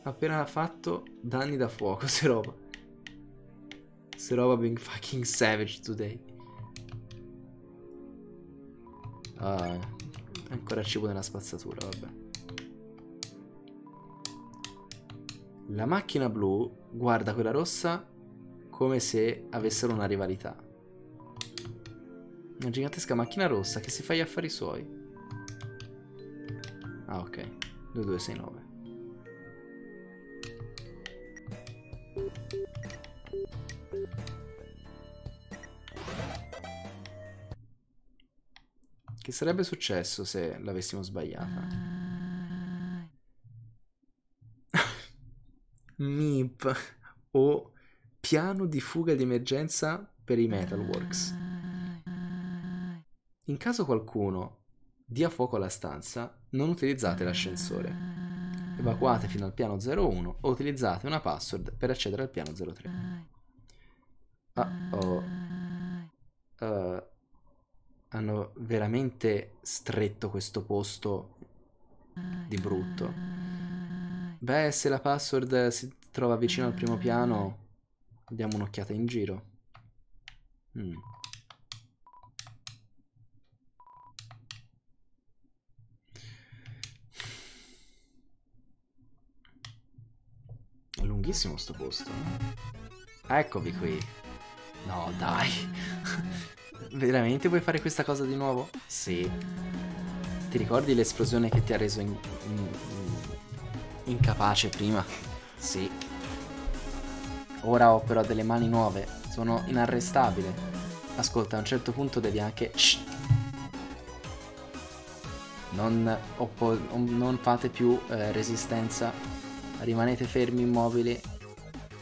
Appena fatto danni da fuoco, <laughs> se roba. Se roba being fucking savage today. Ah, ancora cibo nella spazzatura, vabbè. La macchina blu guarda quella rossa come se avessero una rivalità. Una gigantesca macchina rossa che si fa gli affari suoi. Ah, ok. 2269. Che sarebbe successo se l'avessimo sbagliata? <laughs> MIP o piano di fuga di emergenza per i Metalworks. In caso qualcuno dia fuoco alla stanza, non utilizzate l'ascensore. Evacuate fino al piano 01 o utilizzate una password per accedere al piano 03. Ah, oh. Uh, hanno veramente stretto questo posto di brutto. Beh, se la password si trova vicino al primo piano, diamo un'occhiata in giro. Mm. È lunghissimo sto posto. Eh? Eccovi qui. No, dai. <laughs> Veramente vuoi fare questa cosa di nuovo? Sì. Ti ricordi l'esplosione che ti ha reso in, in, in, incapace prima? Sì. Ora ho però delle mani nuove. Sono inarrestabile. Ascolta, a un certo punto devi anche... Shh. Non, non fate più eh, resistenza. Rimanete fermi immobili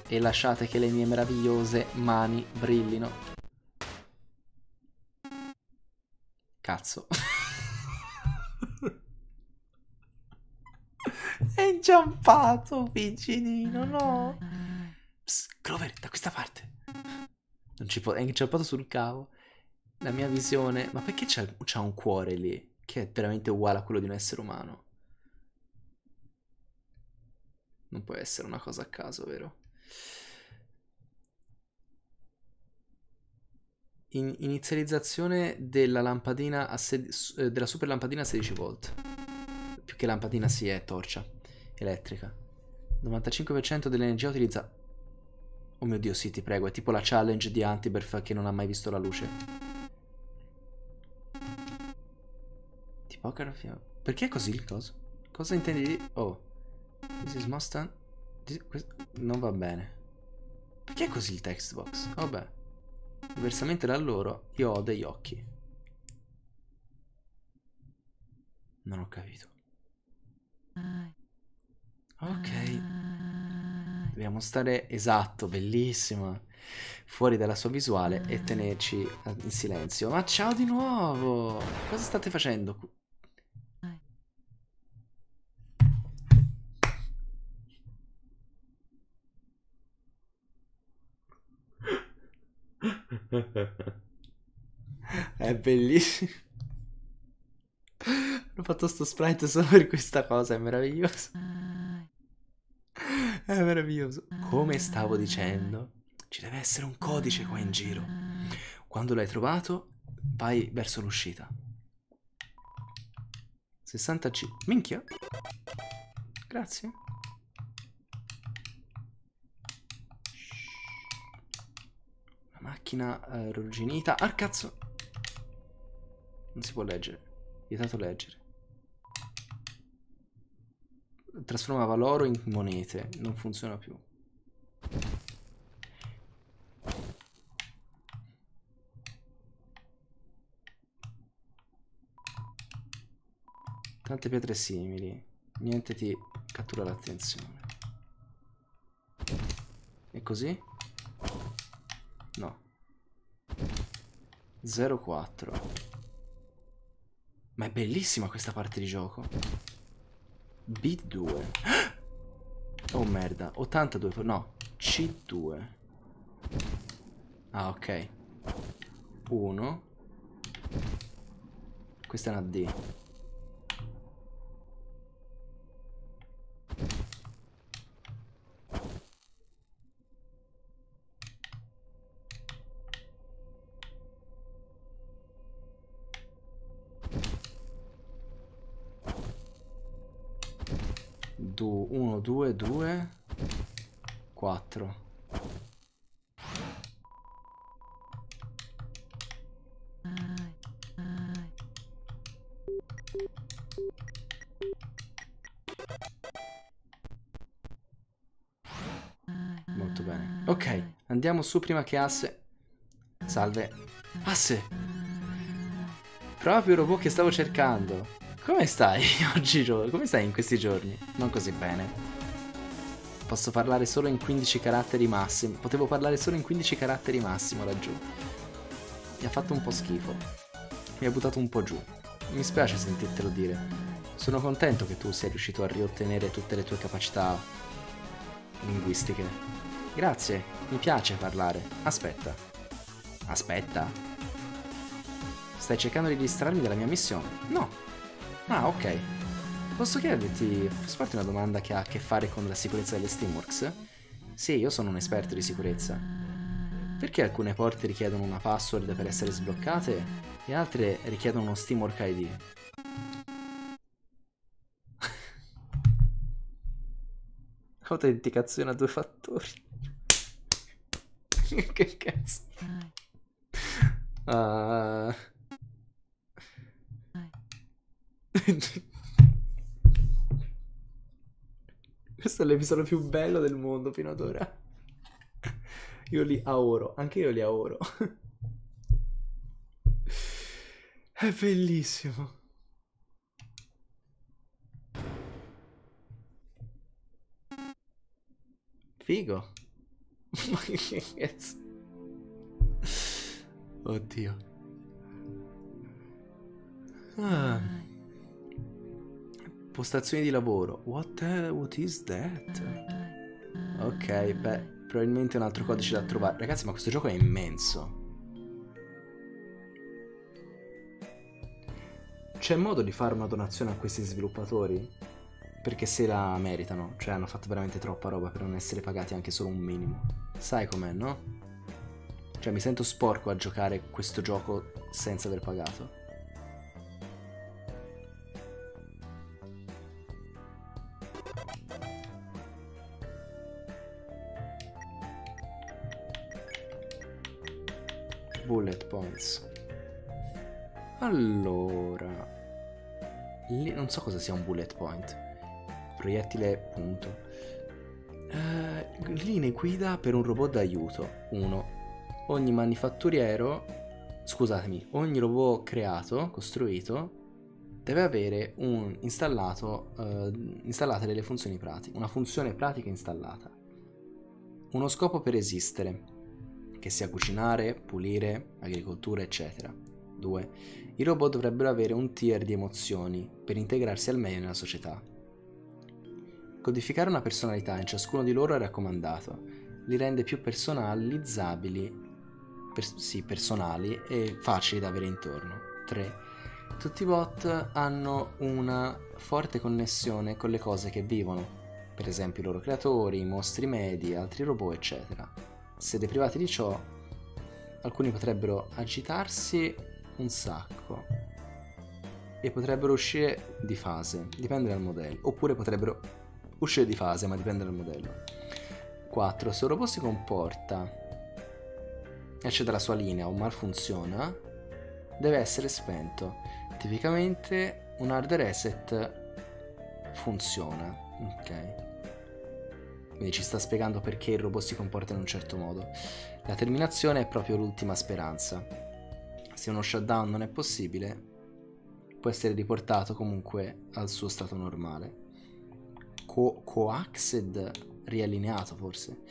e lasciate che le mie meravigliose mani brillino. Cazzo. È inciampato, vicinino, no. Psst, Clover, da questa parte. Non ci può... È inciampato sul cavo. La mia visione... Ma perché c'ha un cuore lì? Che è veramente uguale a quello di un essere umano. Non può essere una cosa a caso, vero? in inizializzazione della lampadina a eh, della super lampadina a 16 volt. Più che lampadina si sì, è torcia elettrica. 95% dell'energia utilizza Oh mio dio, sì, ti prego, è tipo la challenge di Antiberf che non ha mai visto la luce. Tipografia. Perché è così il coso? Cosa intendi di Oh. This is Mustang. Non va bene. Perché è così il text box? Vabbè. Diversamente da loro, io ho degli occhi. Non ho capito. Ok. Dobbiamo stare esatto, bellissima. Fuori dalla sua visuale e tenerci in silenzio. Ma ciao di nuovo! Cosa state facendo? È bellissimo. Ho fatto sto sprite solo per questa cosa, è meraviglioso. È meraviglioso. Come stavo dicendo, ci deve essere un codice qua in giro. Quando l'hai trovato, vai verso l'uscita. 65. Minchia. Grazie. Macchina eh, arrugginita. Ah, cazzo! Non si può leggere. Vietato leggere. Trasformava l'oro in monete. Non funziona più. Tante pietre simili. Niente ti cattura l'attenzione. E così? No. 04. Ma è bellissima questa parte di gioco. Beat <gasps> 2. Oh merda. 82. No. C2. Ah, ok. 1. Questa è una D. Du 1, 2, 2, 4. Molto bene. Ok, andiamo su prima che Asse... Salve. Asse! Proprio il robot che stavo cercando. Come stai <laughs> oggi? Come stai in questi giorni? Non così bene. Posso parlare solo in 15 caratteri massimo. Potevo parlare solo in 15 caratteri massimo laggiù. Mi ha fatto un po' schifo. Mi ha buttato un po' giù. Mi spiace sentirtelo dire. Sono contento che tu sia riuscito a riottenere tutte le tue capacità linguistiche. Grazie, mi piace parlare. Aspetta. Aspetta. Stai cercando di distrarmi dalla mia missione? No. Ah, ok. Posso chiederti, posso farti una domanda che ha a che fare con la sicurezza delle Steamworks? Sì, io sono un esperto di sicurezza. Perché alcune porte richiedono una password per essere sbloccate e altre richiedono uno Steamwork ID? <laughs> Autenticazione a due fattori. <laughs> che cazzo? Uh... <laughs> Questo è l'episodio più bello del mondo fino ad ora. Io li auro, anche io li auro. È bellissimo. Figo. <laughs> Ma che cazzo? Oddio. Ah. Postazioni di lavoro. What, the, what is that? Ok, beh, probabilmente un altro codice da trovare. Ragazzi, ma questo gioco è immenso. C'è modo di fare una donazione a questi sviluppatori? Perché se la meritano, cioè hanno fatto veramente troppa roba per non essere pagati anche solo un minimo. Sai com'è, no? Cioè mi sento sporco a giocare questo gioco senza aver pagato. Bullet points. Allora... Non so cosa sia un bullet point proiettile punto. Uh, linee guida per un robot d'aiuto. 1. Ogni manifatturiero, scusatemi, ogni robot creato, costruito, deve avere un installato, uh, installate delle funzioni pratiche, una funzione pratica installata. Uno scopo per esistere, che sia cucinare, pulire, agricoltura, eccetera. 2. I robot dovrebbero avere un tier di emozioni per integrarsi al meglio nella società. Codificare una personalità in ciascuno di loro è raccomandato. Li rende più personalizzabili, per, sì, personali e facili da avere intorno. 3. Tutti i bot hanno una forte connessione con le cose che vivono, per esempio i loro creatori, i mostri medi, altri robot, eccetera. Se deprivati di ciò, alcuni potrebbero agitarsi un sacco e potrebbero uscire di fase, dipende dal modello, oppure potrebbero uscire di fase, ma dipende dal modello. 4. Se un robot si comporta, esce dalla sua linea o malfunziona, deve essere spento. Tipicamente un hard reset funziona. Ok. Quindi ci sta spiegando perché il robot si comporta in un certo modo. La terminazione è proprio l'ultima speranza. Se uno shutdown non è possibile, può essere riportato comunque al suo stato normale co- coaxed riallineato forse.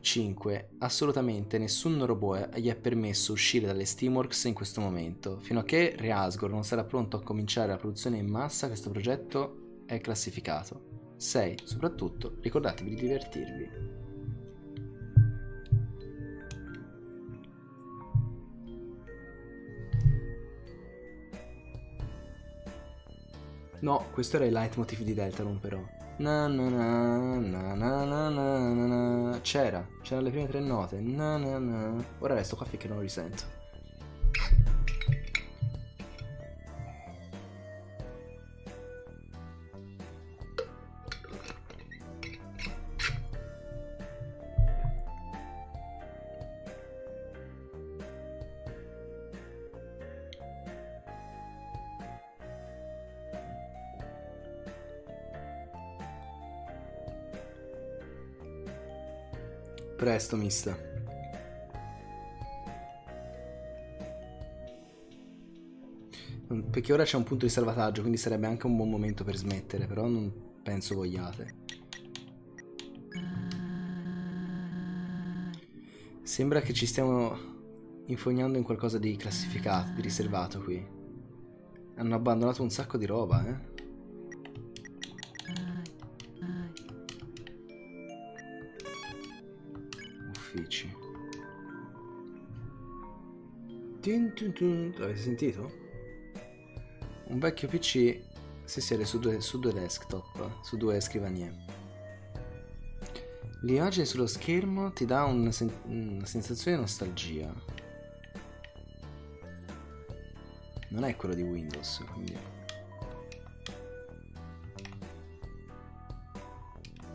5. Assolutamente nessun robot gli è permesso uscire dalle Steamworks in questo momento. Fino a che Reasgor non sarà pronto a cominciare la produzione in massa, questo progetto è classificato. 6. Soprattutto ricordatevi di divertirvi. No, questo era il leitmotiv di Deltarune però. Na na na na na na na na na C'era, c'erano le prime tre note. Na na na. Ora resto qua finché non lo risento. Presto, mista. Perché ora c'è un punto di salvataggio, quindi sarebbe anche un buon momento per smettere, però non penso vogliate. Sembra che ci stiamo infognando in qualcosa di classificato, di riservato qui. Hanno abbandonato un sacco di roba, eh. Uffici. Tin, tin, tin. L'avete sentito? Un vecchio PC si siede su due, su due desktop, su due scrivanie. L'immagine sullo schermo ti dà una, sen- una sensazione di nostalgia. Non è quello di Windows, quindi...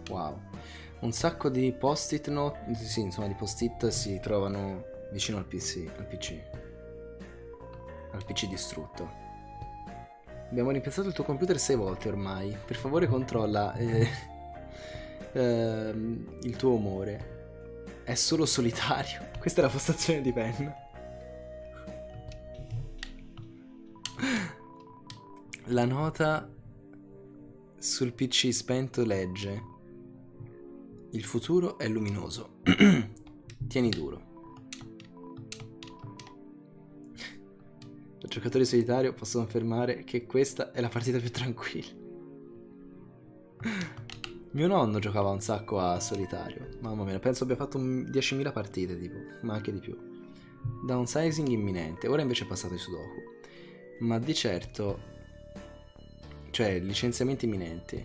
Wow. Un sacco di post-it note, sì, insomma, di post-it si trovano vicino al PC, al PC. Al PC distrutto. Abbiamo rimpiazzato il tuo computer sei volte ormai. Per favore controlla eh, <laughs> ehm, il tuo umore. È solo solitario. <laughs> Questa è la postazione di penna. La nota sul PC spento legge. Il futuro è luminoso. <clears throat> Tieni duro. Da giocatore solitario posso confermare che questa è la partita più tranquilla. <laughs> Mio nonno giocava un sacco a solitario. Mamma mia, penso abbia fatto 10.000 partite, tipo, ma anche di più. Downsizing imminente. Ora invece è passato ai Sudoku. Ma di certo... Cioè, licenziamenti imminenti.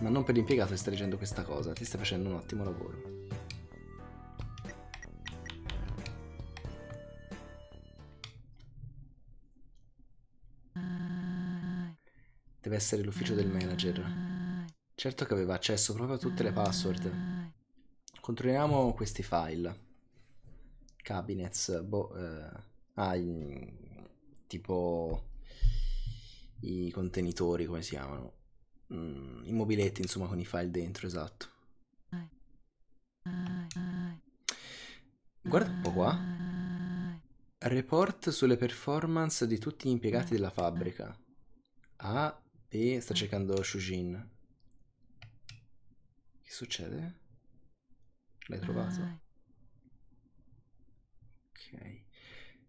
Ma non per l'impiegato che sta leggendo questa cosa. Ti stai facendo un ottimo lavoro. Deve essere l'ufficio del manager. Certo che aveva accesso proprio a tutte le password. Controlliamo questi file. Cabinets, boh, eh, ah, tipo i contenitori, come si chiamano? Mm, I mobiletti, insomma, con i file dentro, esatto. Guarda un po' qua. Report sulle performance di tutti gli impiegati della fabbrica. A, B, sta cercando Shujin. Che succede? L'hai trovato? Ok.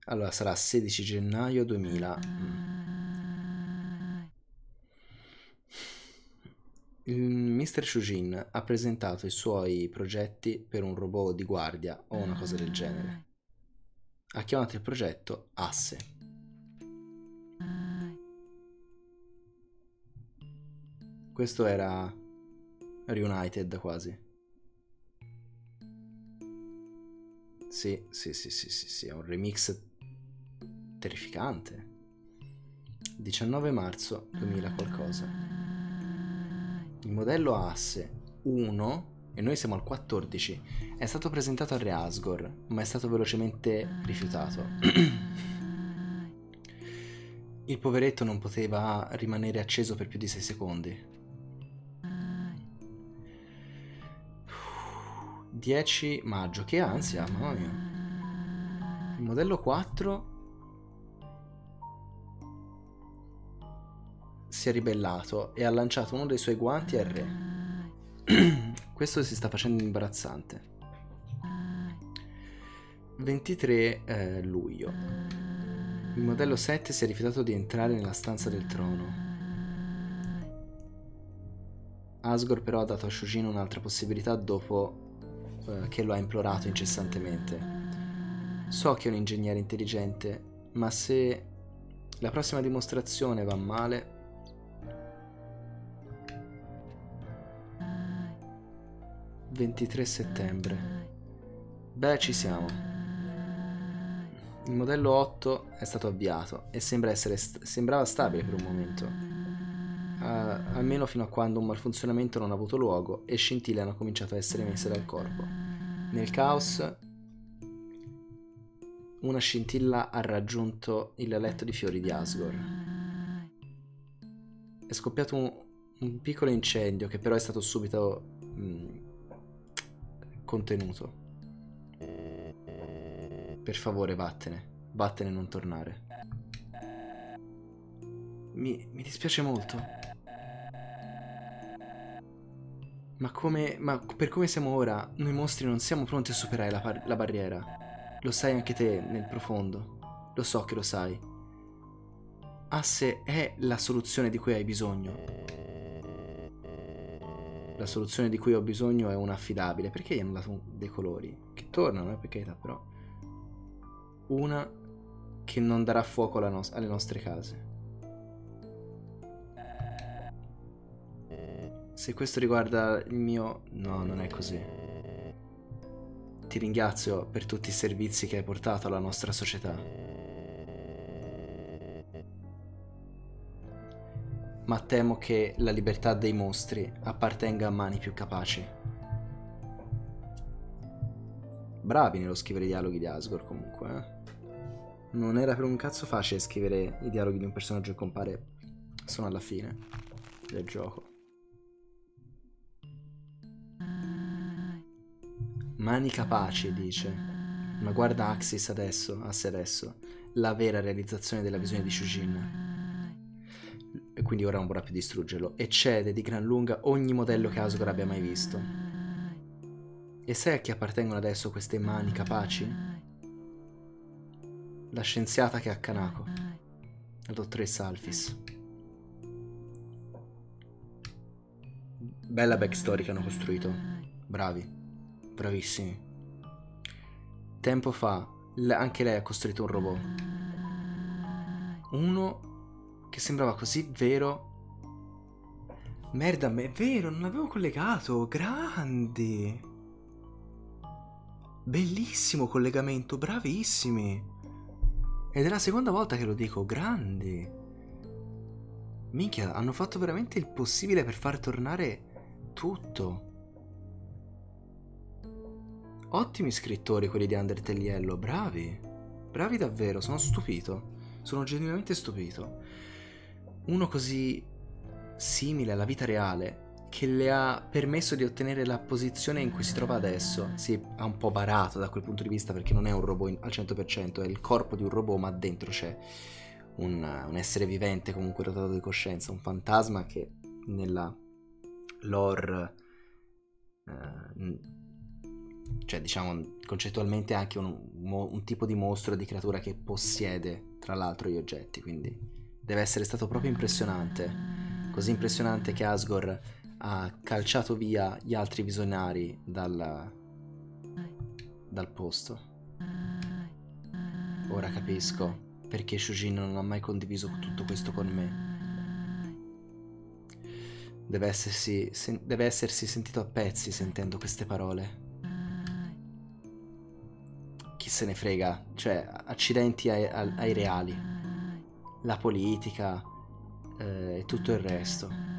Allora sarà 16 gennaio 2000. Il Mr. Shujin ha presentato i suoi progetti per un robot di guardia o una cosa del genere. Ha chiamato il progetto Asse. Questo era Reunited quasi. Sì, sì, sì, sì, sì, sì, è un remix terrificante. 19 marzo 2000 qualcosa. Il modello Asse 1, e noi siamo al 14, è stato presentato a Reasgor, ma è stato velocemente rifiutato. <clears throat> Il poveretto non poteva rimanere acceso per più di 6 secondi. 10 maggio, che ansia, mamma mia. Il modello 4 si è ribellato e ha lanciato uno dei suoi guanti al re. <clears throat> Questo si sta facendo imbarazzante. 23 eh, luglio. Il modello 7 si è rifiutato di entrare nella stanza del trono. Asgore però ha dato a Shujin un'altra possibilità dopo eh, che lo ha implorato incessantemente. So che è un ingegnere intelligente, ma se la prossima dimostrazione va male, 23 settembre. Beh, ci siamo. Il modello 8 è stato avviato e sembra st- sembrava stabile per un momento. Uh, almeno fino a quando un malfunzionamento non ha avuto luogo e scintille hanno cominciato a essere emesse dal corpo. Nel caos, una scintilla ha raggiunto il letto di fiori di Asgore. È scoppiato un, un piccolo incendio che però è stato subito mh, contenuto. Per favore, vattene. Vattene e non tornare. Mi, mi dispiace molto. Ma come. Ma per come siamo ora, noi mostri non siamo pronti a superare la, la barriera. Lo sai anche te nel profondo. Lo so che lo sai. Asse è la soluzione di cui hai bisogno. La soluzione di cui ho bisogno è una affidabile. Perché gli hanno dato dei colori? Che tornano, eh, per carità, però. Una che non darà fuoco no- alle nostre case. Se questo riguarda il mio... No, non è così. Ti ringrazio per tutti i servizi che hai portato alla nostra società. Ma temo che la libertà dei mostri appartenga a mani più capaci. Bravi nello scrivere i dialoghi di Asgore comunque, eh? Non era per un cazzo facile scrivere i dialoghi di un personaggio che compare sono alla fine del gioco. Mani capaci, dice. Ma guarda Axis adesso, Asse adesso, la vera realizzazione della visione di Shujin. Quindi ora non vorrà più distruggerlo. Eccede di gran lunga ogni modello che Asgore abbia mai visto. E sai a chi appartengono adesso queste mani capaci? la scienziata che è a Kanako, la dottoressa Alphys. Bella backstory che hanno costruito. Bravi, bravissimi. Tempo fa anche lei ha costruito un robot. Uno che sembrava così vero. Merda, ma è vero, non l'avevo collegato. Grandi. Bellissimo collegamento, bravissimi. Ed è la seconda volta che lo dico, grandi. Minchia, hanno fatto veramente il possibile per far tornare tutto. Ottimi scrittori quelli di Undertale Yellow, bravi. Bravi davvero, sono stupito. Sono genuinamente stupito. Uno così simile alla vita reale che le ha permesso di ottenere la posizione in cui si trova adesso. Si ha un po' barato da quel punto di vista perché non è un robot al 100%, è il corpo di un robot, ma dentro c'è un, un essere vivente comunque dotato di coscienza, un fantasma che nella lore, eh, cioè diciamo concettualmente è anche un, un tipo di mostro, di creatura che possiede tra l'altro gli oggetti, quindi deve essere stato proprio impressionante. Così impressionante che Asgore ha calciato via gli altri visionari dal, dal posto. Ora capisco perché Shujin non ha mai condiviso tutto questo con me. Deve essersi, sen- deve essersi sentito a pezzi sentendo queste parole. Chi se ne frega, cioè accidenti ai, ai reali, la politica eh, e tutto il resto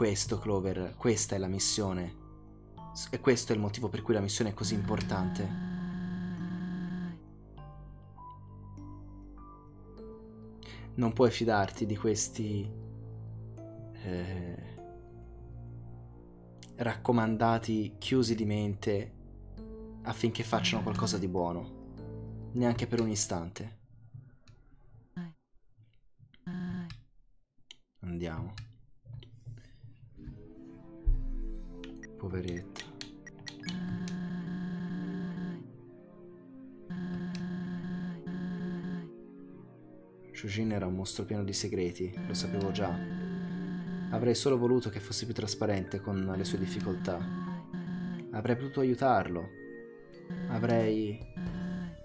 questo, Clover, questa è la missione. E questo è il motivo per cui la missione è così importante. Non puoi fidarti di questi eh, raccomandati chiusi di mente affinché facciano qualcosa di buono, neanche per un istante. Andiamo. Poveretta. Shujin era un mostro pieno di segreti, lo sapevo già. Avrei solo voluto che fosse più trasparente con le sue difficoltà. Avrei potuto aiutarlo. Avrei...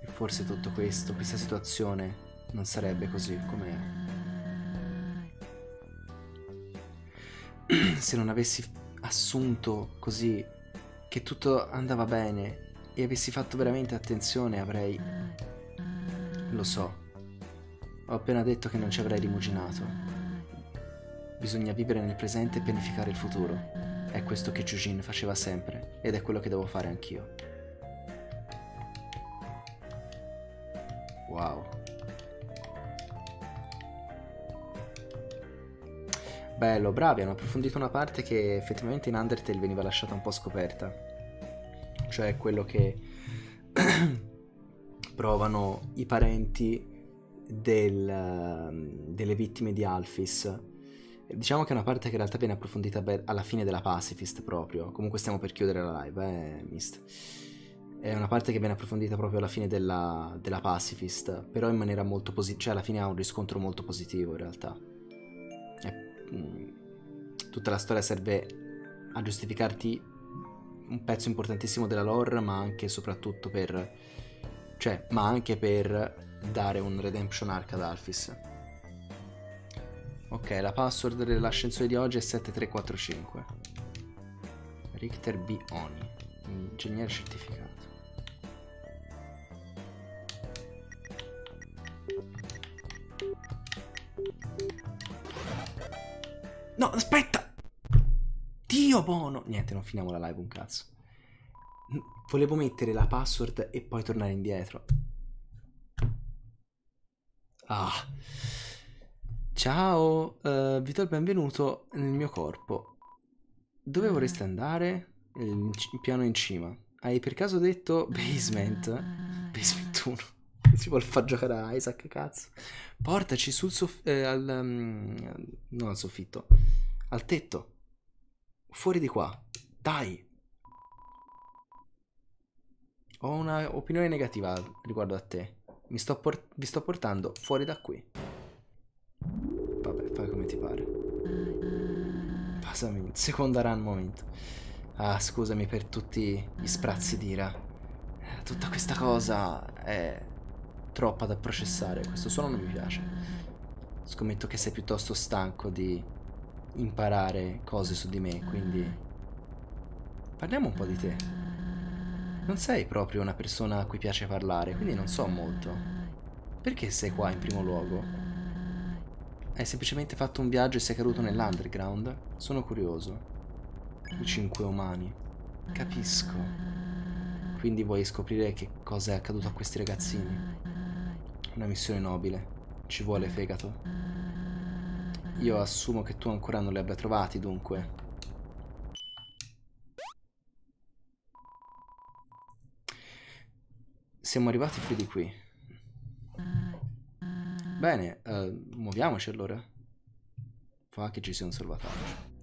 E forse tutto questo, questa situazione, non sarebbe così com'è. Se non avessi assunto così che tutto andava bene e avessi fatto veramente attenzione avrei... Lo so. Ho appena detto che non ci avrei rimuginato. Bisogna vivere nel presente e pianificare il futuro. È questo che Jujin faceva sempre ed è quello che devo fare anch'io. Wow. Bello, bravi, hanno approfondito una parte che effettivamente in Undertale veniva lasciata un po' scoperta. Cioè quello che <clears throat> provano i parenti del, delle vittime di Alphys. Diciamo che è una parte che in realtà viene approfondita alla fine della Pacifist proprio. Comunque stiamo per chiudere la live, eh, Mist. È una parte che viene approfondita proprio alla fine della, della Pacifist, però in maniera molto positiva, cioè alla fine ha un riscontro molto positivo in realtà. Mm, tutta la storia serve a giustificarti un pezzo importantissimo della lore, ma anche e soprattutto per... cioè, ma anche per dare un redemption arc ad Alphys. Ok, la password dell'ascensore di oggi è 7345. Richter B. Oni, ingegnere certificato. No, aspetta! Dio buono! Niente, non finiamo la live un cazzo. Volevo mettere la password e poi tornare indietro. Ah. Ciao, uh, vi do il benvenuto nel mio corpo. Dove vorreste andare? Il, piano in cima. Hai per caso detto basement? Basement 1. <laughs> Si vuole far giocare a Isaac, cazzo. Portaci sul soffitto. Eh, al, um, non al soffitto. Al tetto. Fuori di qua. Dai. Ho una opinione negativa riguardo a te. Mi sto vi sto portando fuori da qui. Vabbè, fai come ti pare. Passami. Seconda run momento. Ah, scusami per tutti gli sprazzi d'ira. Tutta questa cosa è troppa da processare. Questo suono non mi piace. Scommetto che sei piuttosto stanco di imparare cose su di me, quindi parliamo un po' di te. Non sei proprio una persona a cui piace parlare, quindi non so molto. Perché sei qua in primo luogo? Hai semplicemente fatto un viaggio e sei caduto nell'underground? Sono curioso. I cinque umani. Capisco. Quindi vuoi scoprire che cosa è accaduto a questi ragazzini? Una missione nobile. Ci vuole fegato. Io assumo che tu ancora non li abbia trovati, dunque. Siamo arrivati fuori di qui. Bene, uh, muoviamoci allora. Fa che ci sia un salvataggio.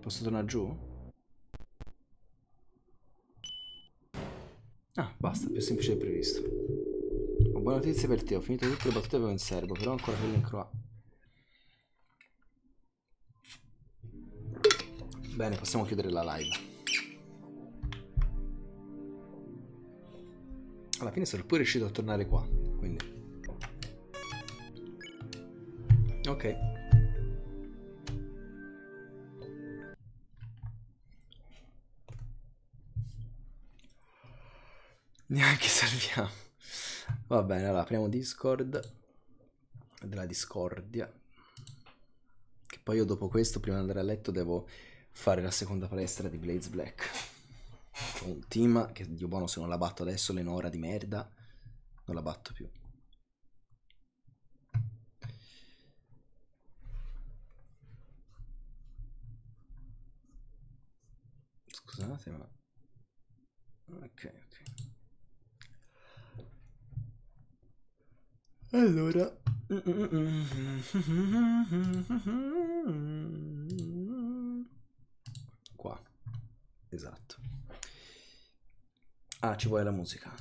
Posso tornare giù? Ah, basta, più semplice del previsto. Ho buone notizie per te, ho finito tutte le battute che avevo in serbo, però ancora quelle in croa. Bene, possiamo chiudere la live. Alla fine sono pure riuscito a tornare qua, quindi... Ok. Neanche serviamo. Va bene, allora apriamo Discord. Della discordia. Che poi io dopo questo, prima di andare a letto, devo fare la seconda palestra di Blaze Black. Ho un team che, Dio buono, se non la batto adesso, l'enora di merda, non la batto più. Scusate, ma... Ok, ok. Allora. Qua. Esatto. Ah, ci vuole la musica.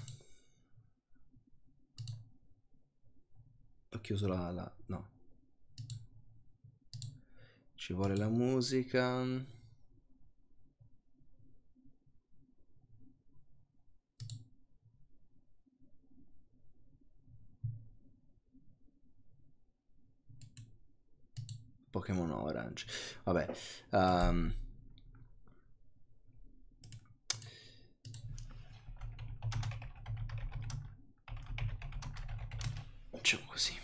Ho chiuso la, la... no. Ci vuole la musica. Pokémon Orange. Vabbè. Um... Facciamo così.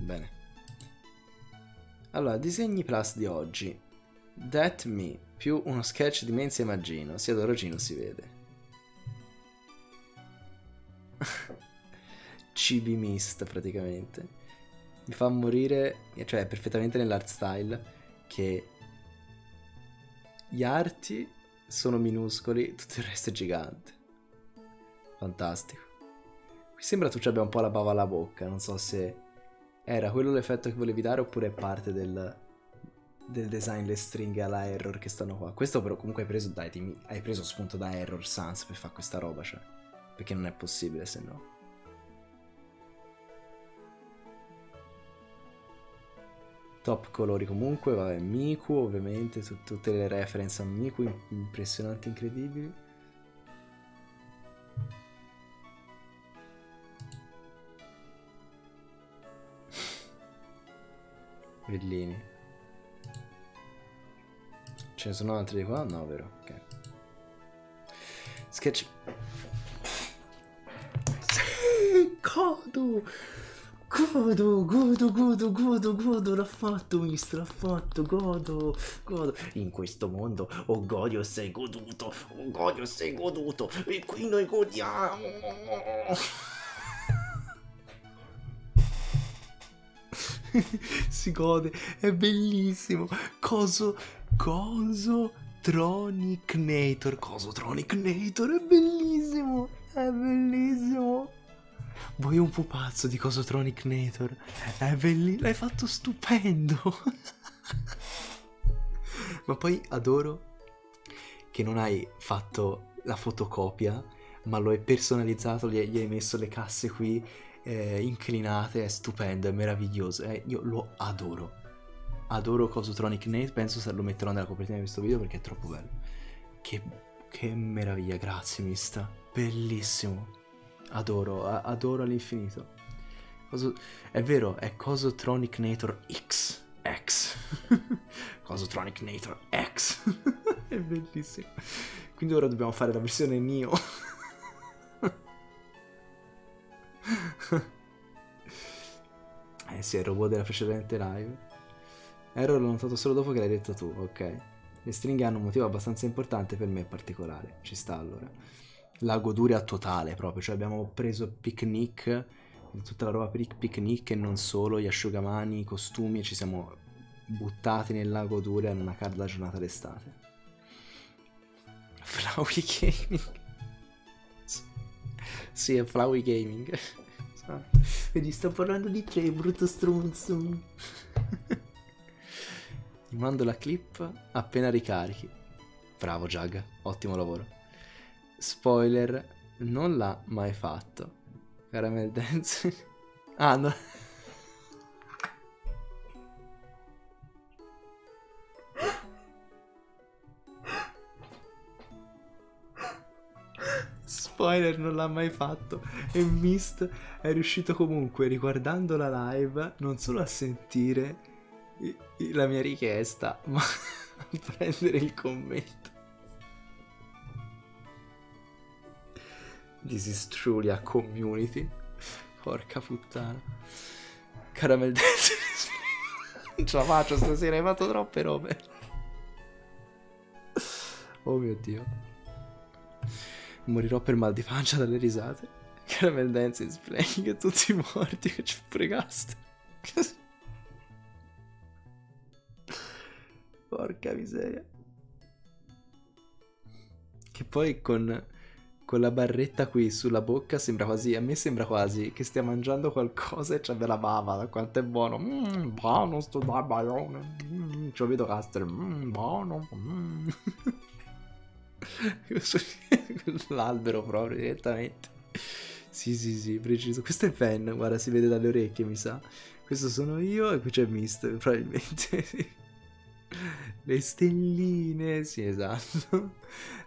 Bene. Allora, disegni plus di oggi. That Me più uno sketch di Menzi e Maggino. Sia Dorogino si vede. <laughs> Cibi mist praticamente. Mi fa morire, cioè perfettamente nell'art style, che gli arti sono minuscoli, tutto il resto è gigante. Fantastico. Qui sembra tu ci abbia un po' la bava alla bocca, non so se era quello l'effetto che volevi dare oppure è parte del, del design, le stringhe alla Error che stanno qua. Questo però comunque hai preso, dai, ti, hai preso spunto da Error Sans per fare questa roba, cioè. Perché non è possibile se no. Top colori comunque, vabbè, Miku ovviamente, tutte le reference a Miku impressionanti, incredibili. Bellini. Ce ne sono altri di qua? No, vero? Ok. Sketch. Kodu! Godo, godo, godo, godo, godo, l'ha fatto, mister, l'ha fatto, godo, godo. In questo mondo, oh Godio, sei goduto, oh Godio, sei goduto, e qui noi godiamo. <laughs> si gode, è bellissimo. Coso, coso, Tronic Nator, coso Tronic Nator, è bellissimo, è bellissimo. Vuoi un pupazzo di Cosotronic Nator? È bellissimo, l'hai fatto stupendo. <laughs> ma poi adoro che non hai fatto la fotocopia, ma lo hai personalizzato, gli hai, gli hai messo le casse qui eh, inclinate, è stupendo, è meraviglioso. Eh, io lo adoro. Adoro Cosotronic Nate, penso se lo metterò nella copertina di questo video perché è troppo bello. Che, che meraviglia, grazie mista. Bellissimo. Adoro, adoro all'infinito. Coso... È vero, è Cosotronic Nator X. X. <laughs> Cosotronic Nator X. <laughs> è bellissimo. Quindi ora dobbiamo fare la versione Neo. <laughs> eh sì, è il robot della precedente live. Error l'ho notato solo dopo che l'hai detto tu, ok. Le stringhe hanno un motivo abbastanza importante per me particolare. Ci sta allora la goduria totale proprio, cioè abbiamo preso picnic, tutta la roba per il picnic e non solo, gli asciugamani, i costumi e ci siamo buttati nella goduria in una calda giornata d'estate. <laughs> Flowey Gaming. Sì, è Flowey Gaming. <laughs> Vedi, sto parlando di te, brutto stronzo. Ti mando la clip appena ricarichi. Bravo Jug, ottimo lavoro spoiler, non l'ha mai fatto. Caramel Dance. <laughs> ah, no. Spoiler, non l'ha mai fatto. E Mist è riuscito comunque, riguardando la live, non solo a sentire la mia richiesta, ma <laughs> prendere il commento. This is truly a community. Porca puttana. Caramel Dance. non ce la faccio stasera, hai fatto troppe robe. Oh mio dio. Morirò per mal di pancia dalle risate. Caramel Dance is playing e tutti morti che ci fregaste. Porca miseria. Che poi con con la barretta qui sulla bocca sembra quasi, a me sembra quasi che stia mangiando qualcosa e c'è la bava, da quanto è buono. Mmm, buono sto barbaione. Mm, ci vedo Caster, mmm, buono. Mm. <laughs> L'albero proprio direttamente. Sì, sì, sì, preciso. Questo è Pen, guarda, si vede dalle orecchie, mi sa. Questo sono io e qui c'è Mist, probabilmente. Le stelline, sì, esatto.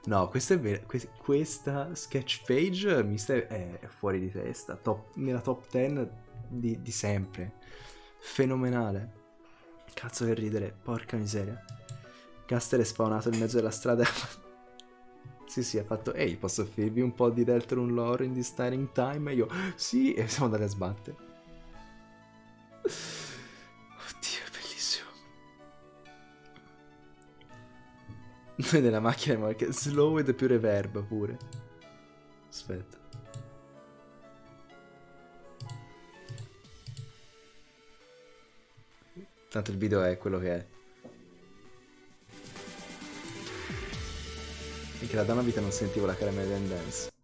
No, questa è vera. que- Questa sketch page mi è fuori di testa. Top- nella top 10 di, di sempre. Fenomenale. Cazzo che ridere, porca miseria. Caster è spawnato in mezzo della strada. <laughs> sì, sì, ha fatto. Ehi, posso offrirvi un po' di Deltron lore in this time? E io, sì, e siamo andati a sbattere. <laughs> nella macchina ma che slow ed più reverb pure. Aspetta. Tanto il video è quello che è. Perché da una vita non sentivo la caramella and dance. <laughs>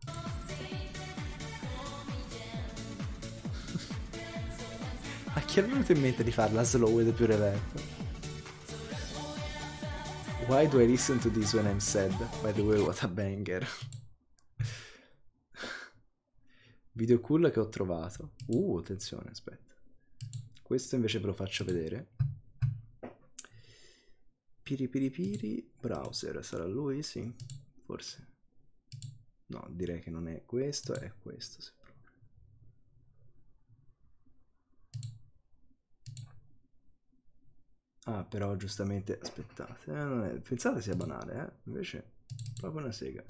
A chi è venuto in mente di farla slow ed più reverb? Why do I listen to this when I'm sad? By the way, what a banger. Video cool che ho trovato. Uh, attenzione, aspetta. Questo invece ve lo faccio vedere. Piri piri piri. Browser, sarà lui? Sì, forse. No, direi che non è questo, è questo. Se Ah, però giustamente, aspettate, eh, è- pensate sia banale, eh? Invece, proprio una sega.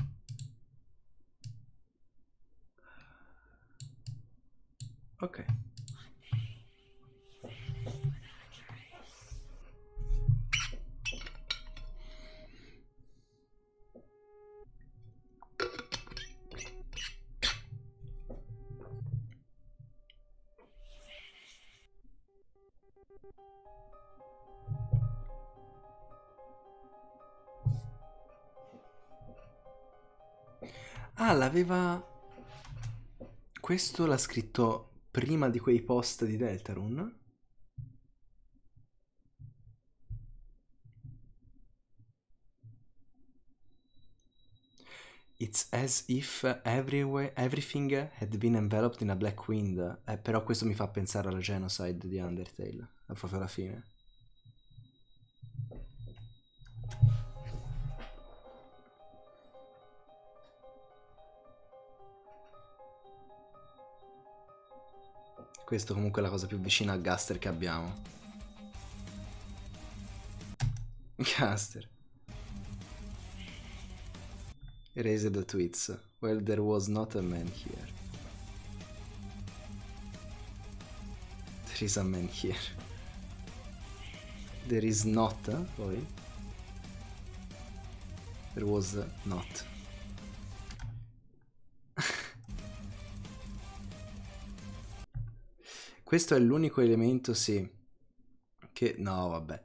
Ok. Ah, l'aveva... Questo l'ha scritto prima di quei post di Deltarune? It's as if everything had been enveloped in a black wind. Eh, però questo mi fa pensare alla genocide di Undertale. Proprio la fine. Questo comunque è la cosa più vicina a Gaster che abbiamo. <laughs> Gaster. Erase the tweets. Well, there was not a man here. There is a man here. There is not, eh, poi. There was not. Questo è l'unico elemento, sì. Che... No, vabbè.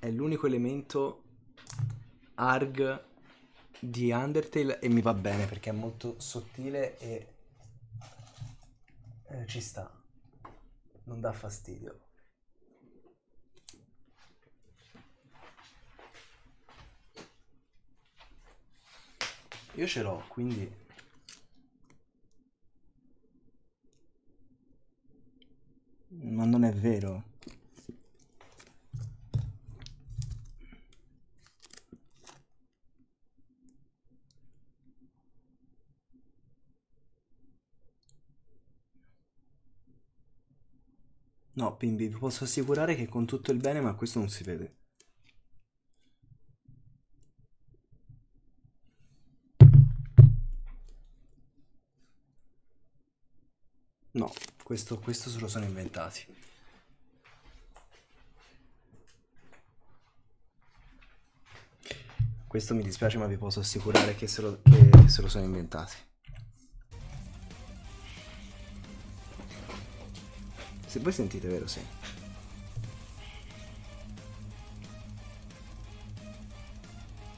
È l'unico elemento ARG di Undertale e mi va bene perché è molto sottile e eh, ci sta. Non dà fastidio. Io ce l'ho, quindi Ma non è vero. No, Pimbi, vi posso assicurare che con tutto il bene, ma questo non si vede. Questo, questo se lo sono inventati. Questo mi dispiace, ma vi posso assicurare che se lo, che se lo sono inventati. Se voi sentite, vero? Sì.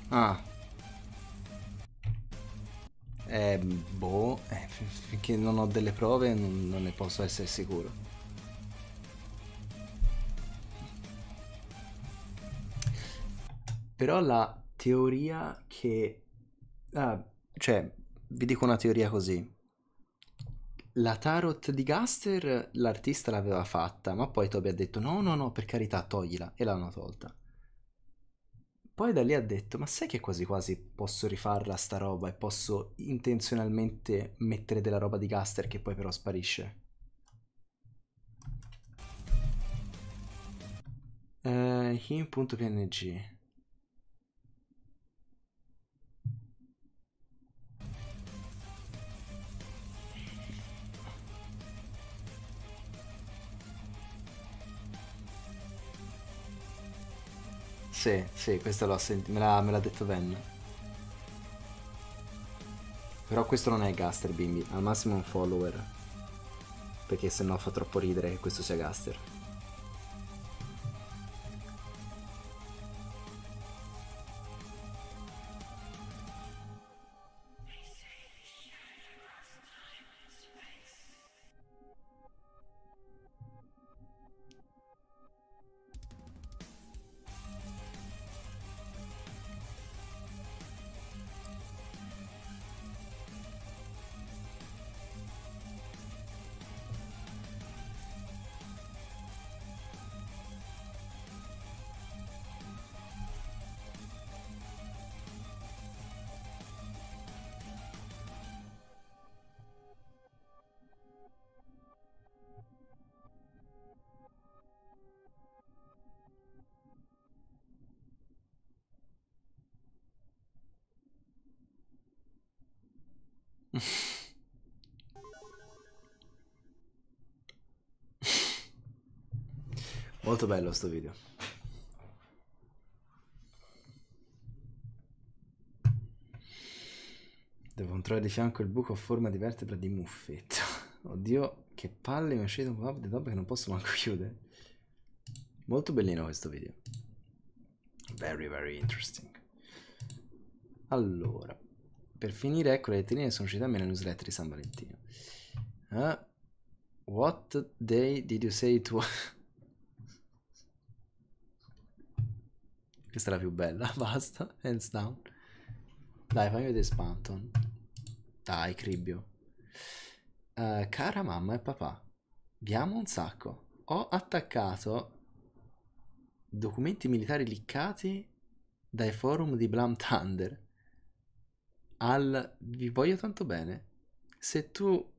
Ah. Eh, boh, eh, finché non ho delle prove non, non ne posso essere sicuro. Però la teoria che... Ah, cioè, vi dico una teoria così. la tarot di Gaster l'artista l'aveva fatta, ma poi Toby ha detto no, no, no, per carità, toglila e l'hanno tolta. Poi da lì ha detto, ma sai che quasi quasi posso rifarla sta roba e posso intenzionalmente mettere della roba di Gaster che poi però sparisce? Uh, him.png Sì, sì, questo l'ho sentito, me l'ha, detto Ben. Però questo non è Gaster, bimbi, al massimo un follower. Perché sennò fa troppo ridere che questo sia Gaster. <laughs> Molto bello sto video. Devo controllare di fianco il buco a forma di vertebra di muffetto. <laughs> Oddio, che palle mi è uscito un po' di roba che non posso manco chiudere. Molto bellino questo video. Very, very interesting. Allora, per finire, ecco le letterine sono uscite a me nella newsletter di San Valentino. Uh, what day did you say to... Questa è la più bella, <laughs> basta, hands down. Dai, fammi vedere Spanton. Dai, Cribbio. Uh, cara mamma e papà, vi amo un sacco. Ho attaccato documenti militari liccati dai forum di Blam Thunder al vi voglio tanto bene. Se tu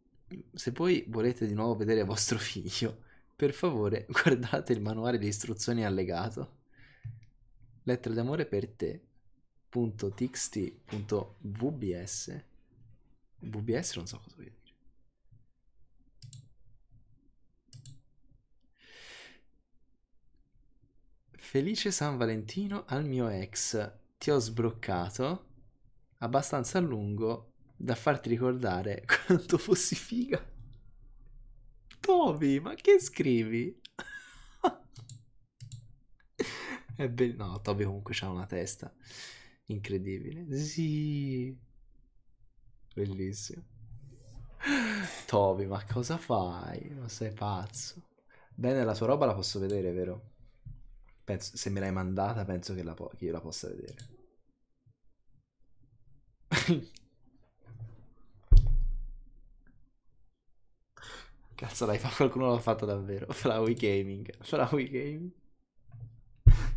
se poi volete di nuovo vedere vostro <laughs> figlio, per favore guardate il manuale di istruzioni allegato. Lettera d'amore per te. Punto txt punto vbs. Vbs non so cosa voglio dire. Felice San Valentino al mio ex. Ti ho sbroccato abbastanza a lungo da farti ricordare <laughs> quanto fossi figa. Toby, ma che scrivi? <laughs> È be- no, Toby comunque ha una testa incredibile. Sì. Bellissimo. Toby, ma cosa fai? Ma sei pazzo. Bene, la tua roba la posso vedere, vero? Penso, se me l'hai mandata, penso che, la po- che io la possa vedere. <laughs> Cazzo, fatto? Qualcuno l'ha fatta davvero. <laughs> Flowey Gaming. Flowey Gaming.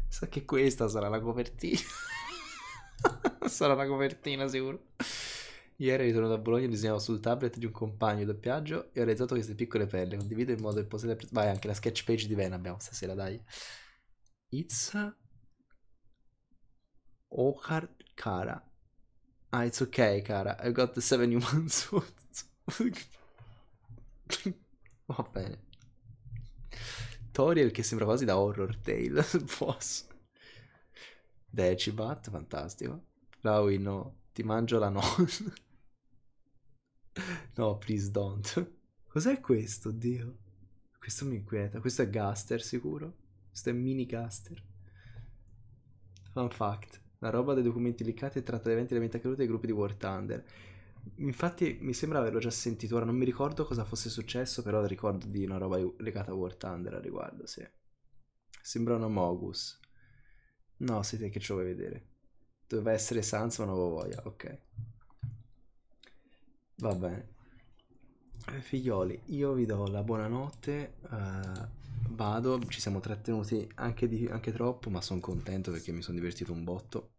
Sa che questa sarà la copertina. <laughs> sarà la copertina sicuro. Ieri ritorno da Bologna disegnavo sul tablet di un compagno di doppiaggio e ho realizzato queste piccole perle. Condivido in modo che possiate... Vai, anche la sketch page di Ven abbiamo stasera, dai. It's... Ohar Kara. Ah, it's ok, cara. I got the seven human suits. <laughs> Va bene. Toriel che sembra quasi da horror tale. <laughs> Boss. Decibat, fantastico. Flowey, no. Ti mangio la nonna. <laughs> no, please don't. Cos'è questo, Dio? Questo mi inquieta. Questo è Gaster, sicuro? Questo è mini Gaster. Fun fact. La roba dei documenti liccati è tratta da eventi elementi accaduti ai gruppi di War Thunder. Infatti mi sembra averlo già sentito, ora non mi ricordo cosa fosse successo, però ricordo di una roba legata a War Thunder a riguardo, sì. Sembra una Mogus. No, siete che ci vuoi vedere. Doveva essere Sans, ma non avevo voglia, ok. Va bene. Figlioli, io vi do la buonanotte. eh, vado, ci siamo trattenuti anche, di- anche troppo, ma sono contento perché mi sono divertito un botto.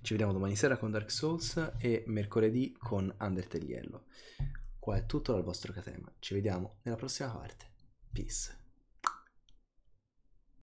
Ci vediamo domani sera con Dark Souls e mercoledì con Undertale Yellow. Qua è tutto dal vostro Catema. Ci vediamo nella prossima parte. Peace.